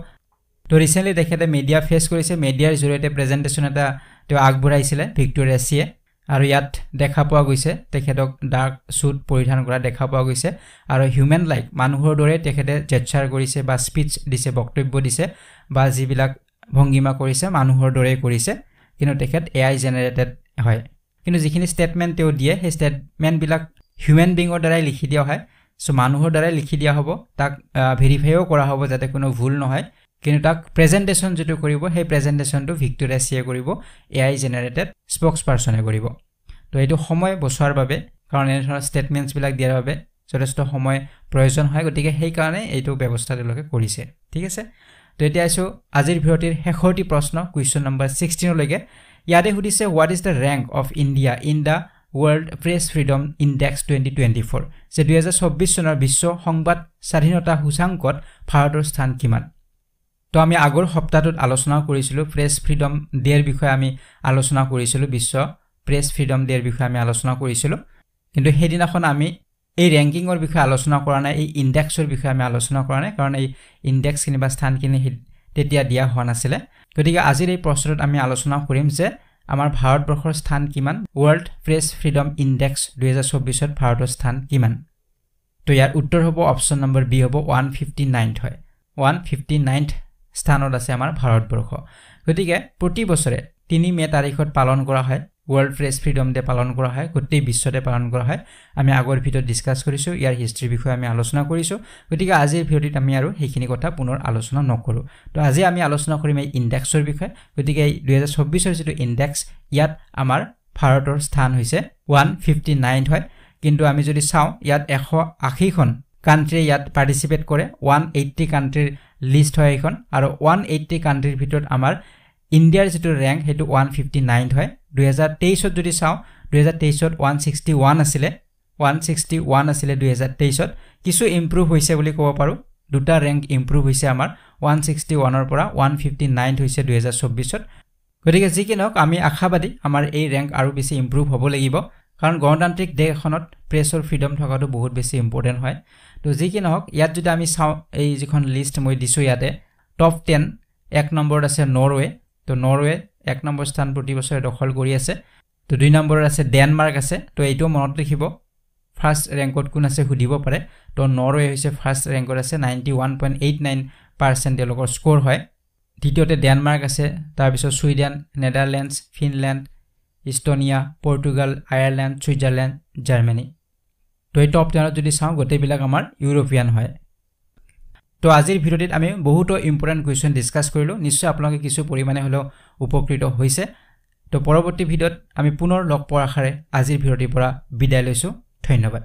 তো ৰিচেণ্টলি তেখেতে মিডিয়া ফেচ কৰিছে মিডিয়াৰ জৰিয়তে প্ৰেজেণ্টেশ্যন এটা তেওঁ আগবঢ়াইছিলে ভিক্টৰিয়া চিয়ে আৰু ইয়াত দেখা পোৱা গৈছে তেখেতক ডাৰ্ক শ্বুট পৰিধান কৰা দেখা পোৱা গৈছে আৰু হিউমেন লাইক মানুহৰ দৰে তেখেতে জেচাৰ কৰিছে বা স্পীচ দিছে বক্তব্য দিছে বা যিবিলাক ভংগীমা কৰিছে মানুহৰ দৰেই কৰিছে। কিন্তু তেখেত এ আই জেনেৰেটেড হয়। কিন্তু যিখিনি ষ্টেটমেণ্ট তেওঁ দিয়ে সেই ষ্টেটমেণ্টবিলাক হিউমেন বিঙৰ দ্বাৰাই লিখি দিয়া হয়। চ' মানুহৰ দ্বাৰাই লিখি দিয়া হ'ব তাক ভেৰিফাইও কৰা হ'ব যাতে কোনো ভুল নহয়। কিন্তু তাক প্ৰেজেণ্টেশ্যন যিটো কৰিব সেই প্ৰেজেণ্টেশ্যনটো ভিক্টৰিয়া কৰিব এ আই জেনেৰেটেড স্পক্স পাৰ্চনে কৰিব। তো এইটো সময় বচোৱাৰ বাবে কাৰণ এনেধৰণৰ ষ্টেটমেণ্টছবিলাক দিয়াৰ বাবে যথেষ্ট সময় প্ৰয়োজন হয় গতিকে সেইকাৰণে এইটো ব্যৱস্থা তেওঁলোকে কৰিছে। ঠিক আছে? তো এতিয়া আছোঁ আজিৰ ভিডিঅ'টিৰ শেষৰটি প্ৰশ্ন কুৱেশ্যন নম্বৰ ছিক্সটিনলৈকে ইয়াতে সুধিছে what is the rank of India in the world press freedom index twenty twenty four যে দুহেজাৰ চৌব্বিছ চনৰ বিশ্ব সংবাদ স্বাধীনতা সূচাংকত ভাৰতৰ স্থান কিমান? তো আমি আগৰ সপ্তাহটোত আলোচনা কৰিছিলোঁ প্ৰেছ ফ্ৰীডম ডে'ৰ বিষয়ে আমি আলোচনা কৰিছিলোঁ বিশ্ব প্ৰেছ ফ্ৰীডম ডে'ৰ বিষয়ে আমি আলোচনা কৰিছিলোঁ। কিন্তু সেইদিনাখন আমি এই ৰেংকিঙৰ বিষয়ে আলোচনা কৰা নাই এই ইণ্ডেক্সৰ বিষয়ে আমি আলোচনা কৰা নাই কাৰণ এই ইণ্ডেক্সখিনি বা স্থানখিনি তেতিয়া দিয়া হোৱা নাছিলে। গতিকে আজিৰ এই প্ৰশ্নটোত আমি আলোচনা কৰিম যে আমাৰ ভাৰতবৰ্ষৰ স্থান কিমান ৱৰ্ল্ড প্ৰেছ ফ্ৰীডম ইণ্ডেক্স দুহেজাৰ চৌব্বিছত ভাৰতৰ স্থান কিমান? তো ইয়াৰ উত্তৰ হ'ব অপশ্যন নম্বৰ বি হ'ব ওৱান ফিফটি নাইন্থ হয়। ওৱান ফিফটি নাইন্থ স্থানত আছে আমাৰ ভাৰতবৰ্ষ। গতিকে প্ৰতি বছৰে তিনি মে' তাৰিখত পালন কৰা হয় ৱৰ্ল্ড প্ৰেছ ফ্ৰীডম ডে পালন কৰা হয় গোটেই বিশ্বতে পালন কৰা হয়। আমি আগৰ ভিডিঅ'ত ডিছকাছ কৰিছোঁ ইয়াৰ হিষ্ট্ৰীৰ বিষয়ে আমি আলোচনা কৰিছোঁ। গতিকে আজিৰ ভিডিঅ'টিত আমি আৰু সেইখিনি কথা পুনৰ আলোচনা নকৰোঁ। তো আজি আমি আলোচনা কৰিম এই ইণ্ডেক্সৰ বিষয়ে। গতিকে এই দুহেজাৰ চৌব্বিছৰ যিটো ইণ্ডেক্স ইয়াত আমাৰ ভাৰতৰ স্থান হৈছে ওৱান ফিফটি নাইন্থ হয়। কিন্তু আমি যদি চাওঁ ইয়াত এশ আশীখন কাণ্ট্ৰিয়ে ইয়াত পাৰ্টিচিপেট কৰে ওৱান এইট্টি কাণ্ট্ৰিৰ লিষ্ট হয় এইখন। আৰু ওৱান এইট্টি কাণ্ট্ৰিৰ ভিতৰত আমাৰ ইণ্ডিয়াৰ যিটো ৰেংক সেইটো ওৱান ফিফটি নাইন্থ হয়। দুহেজাৰ তেইছত যদি চাওঁ দুহেজাৰ তেইছত ওৱান ছিক্সটি ওৱান আছিলে। ওৱান ছিক্সটি ওৱান আছিলে দুহেজাৰ তেইছত কিছু ইম্প্ৰুভ হৈছে বুলি ক'ব পাৰোঁ। দুটা ৰেংক ইম্প্ৰুভ হৈছে আমাৰ। ওৱান ছিক্সটি ওৱানৰ পৰা ওৱান ফিফটি নাইন্থ হৈছে দুহেজাৰ চৌব্বিছত গতিকে যি কি নহওক আমি আশাবাদী আমাৰ এই ৰেংক আৰু বেছি ইম্প্ৰুভ হ'ব লাগিব। কাৰণ গণতান্ত্ৰিক দেশ এখনত প্ৰেছৰ ফ্ৰীডম থকাটো বহুত বেছি ইম্পৰ্টেণ্ট হয়। তো যি কি নহওক ইয়াত যদি আমি চাওঁ এই যিখন লিষ্ট মই দিছোঁ ইয়াতে টপ টেন এক নম্বৰত আছে নৰৱে তো নৰৱে এক নম্বৰ স্থান প্ৰতি বছৰে দখল কৰি আছে তো দুই নম্বৰত আছে ডেনমাৰ্ক আছে তো এইটোও মনত ৰাখিব ফাৰ্ষ্ট ৰেংকত কোন আছে সুধিব পাৰে তো নৰৱে হৈছে ফাৰ্ষ্ট ৰেংকত আছে ninety one point eight nine percent তেওঁলোকৰ স্ক'ৰ হয় দ্বিতীয়তে ডেনমাৰ্ক আছে তাৰপিছত Sweden Netherlands Finland Estonia Portugal Ireland Switzerland Germany তো এই টপ টেনত যদি চাওঁ গোটেইবিলাক আমাৰ ইউৰোপীয়ান হয়। তো আজিৰ ভিডিঅ'টিত আমি বহুতো ইম্পৰ্টেণ্ট কুৱেশ্যন ডিছকাছ কৰিলোঁ। নিশ্চয় আপোনালোকে কিছু পৰিমাণে হ'লেও উপকৃত হৈছে। তো পৰৱৰ্তী ভিডিঅ'ত আমি পুনৰ লগ পোৱাৰ আশাৰে আজিৰ ভিডিঅ'টিৰ পৰা বিদায় লৈছোঁ। ধন্যবাদ।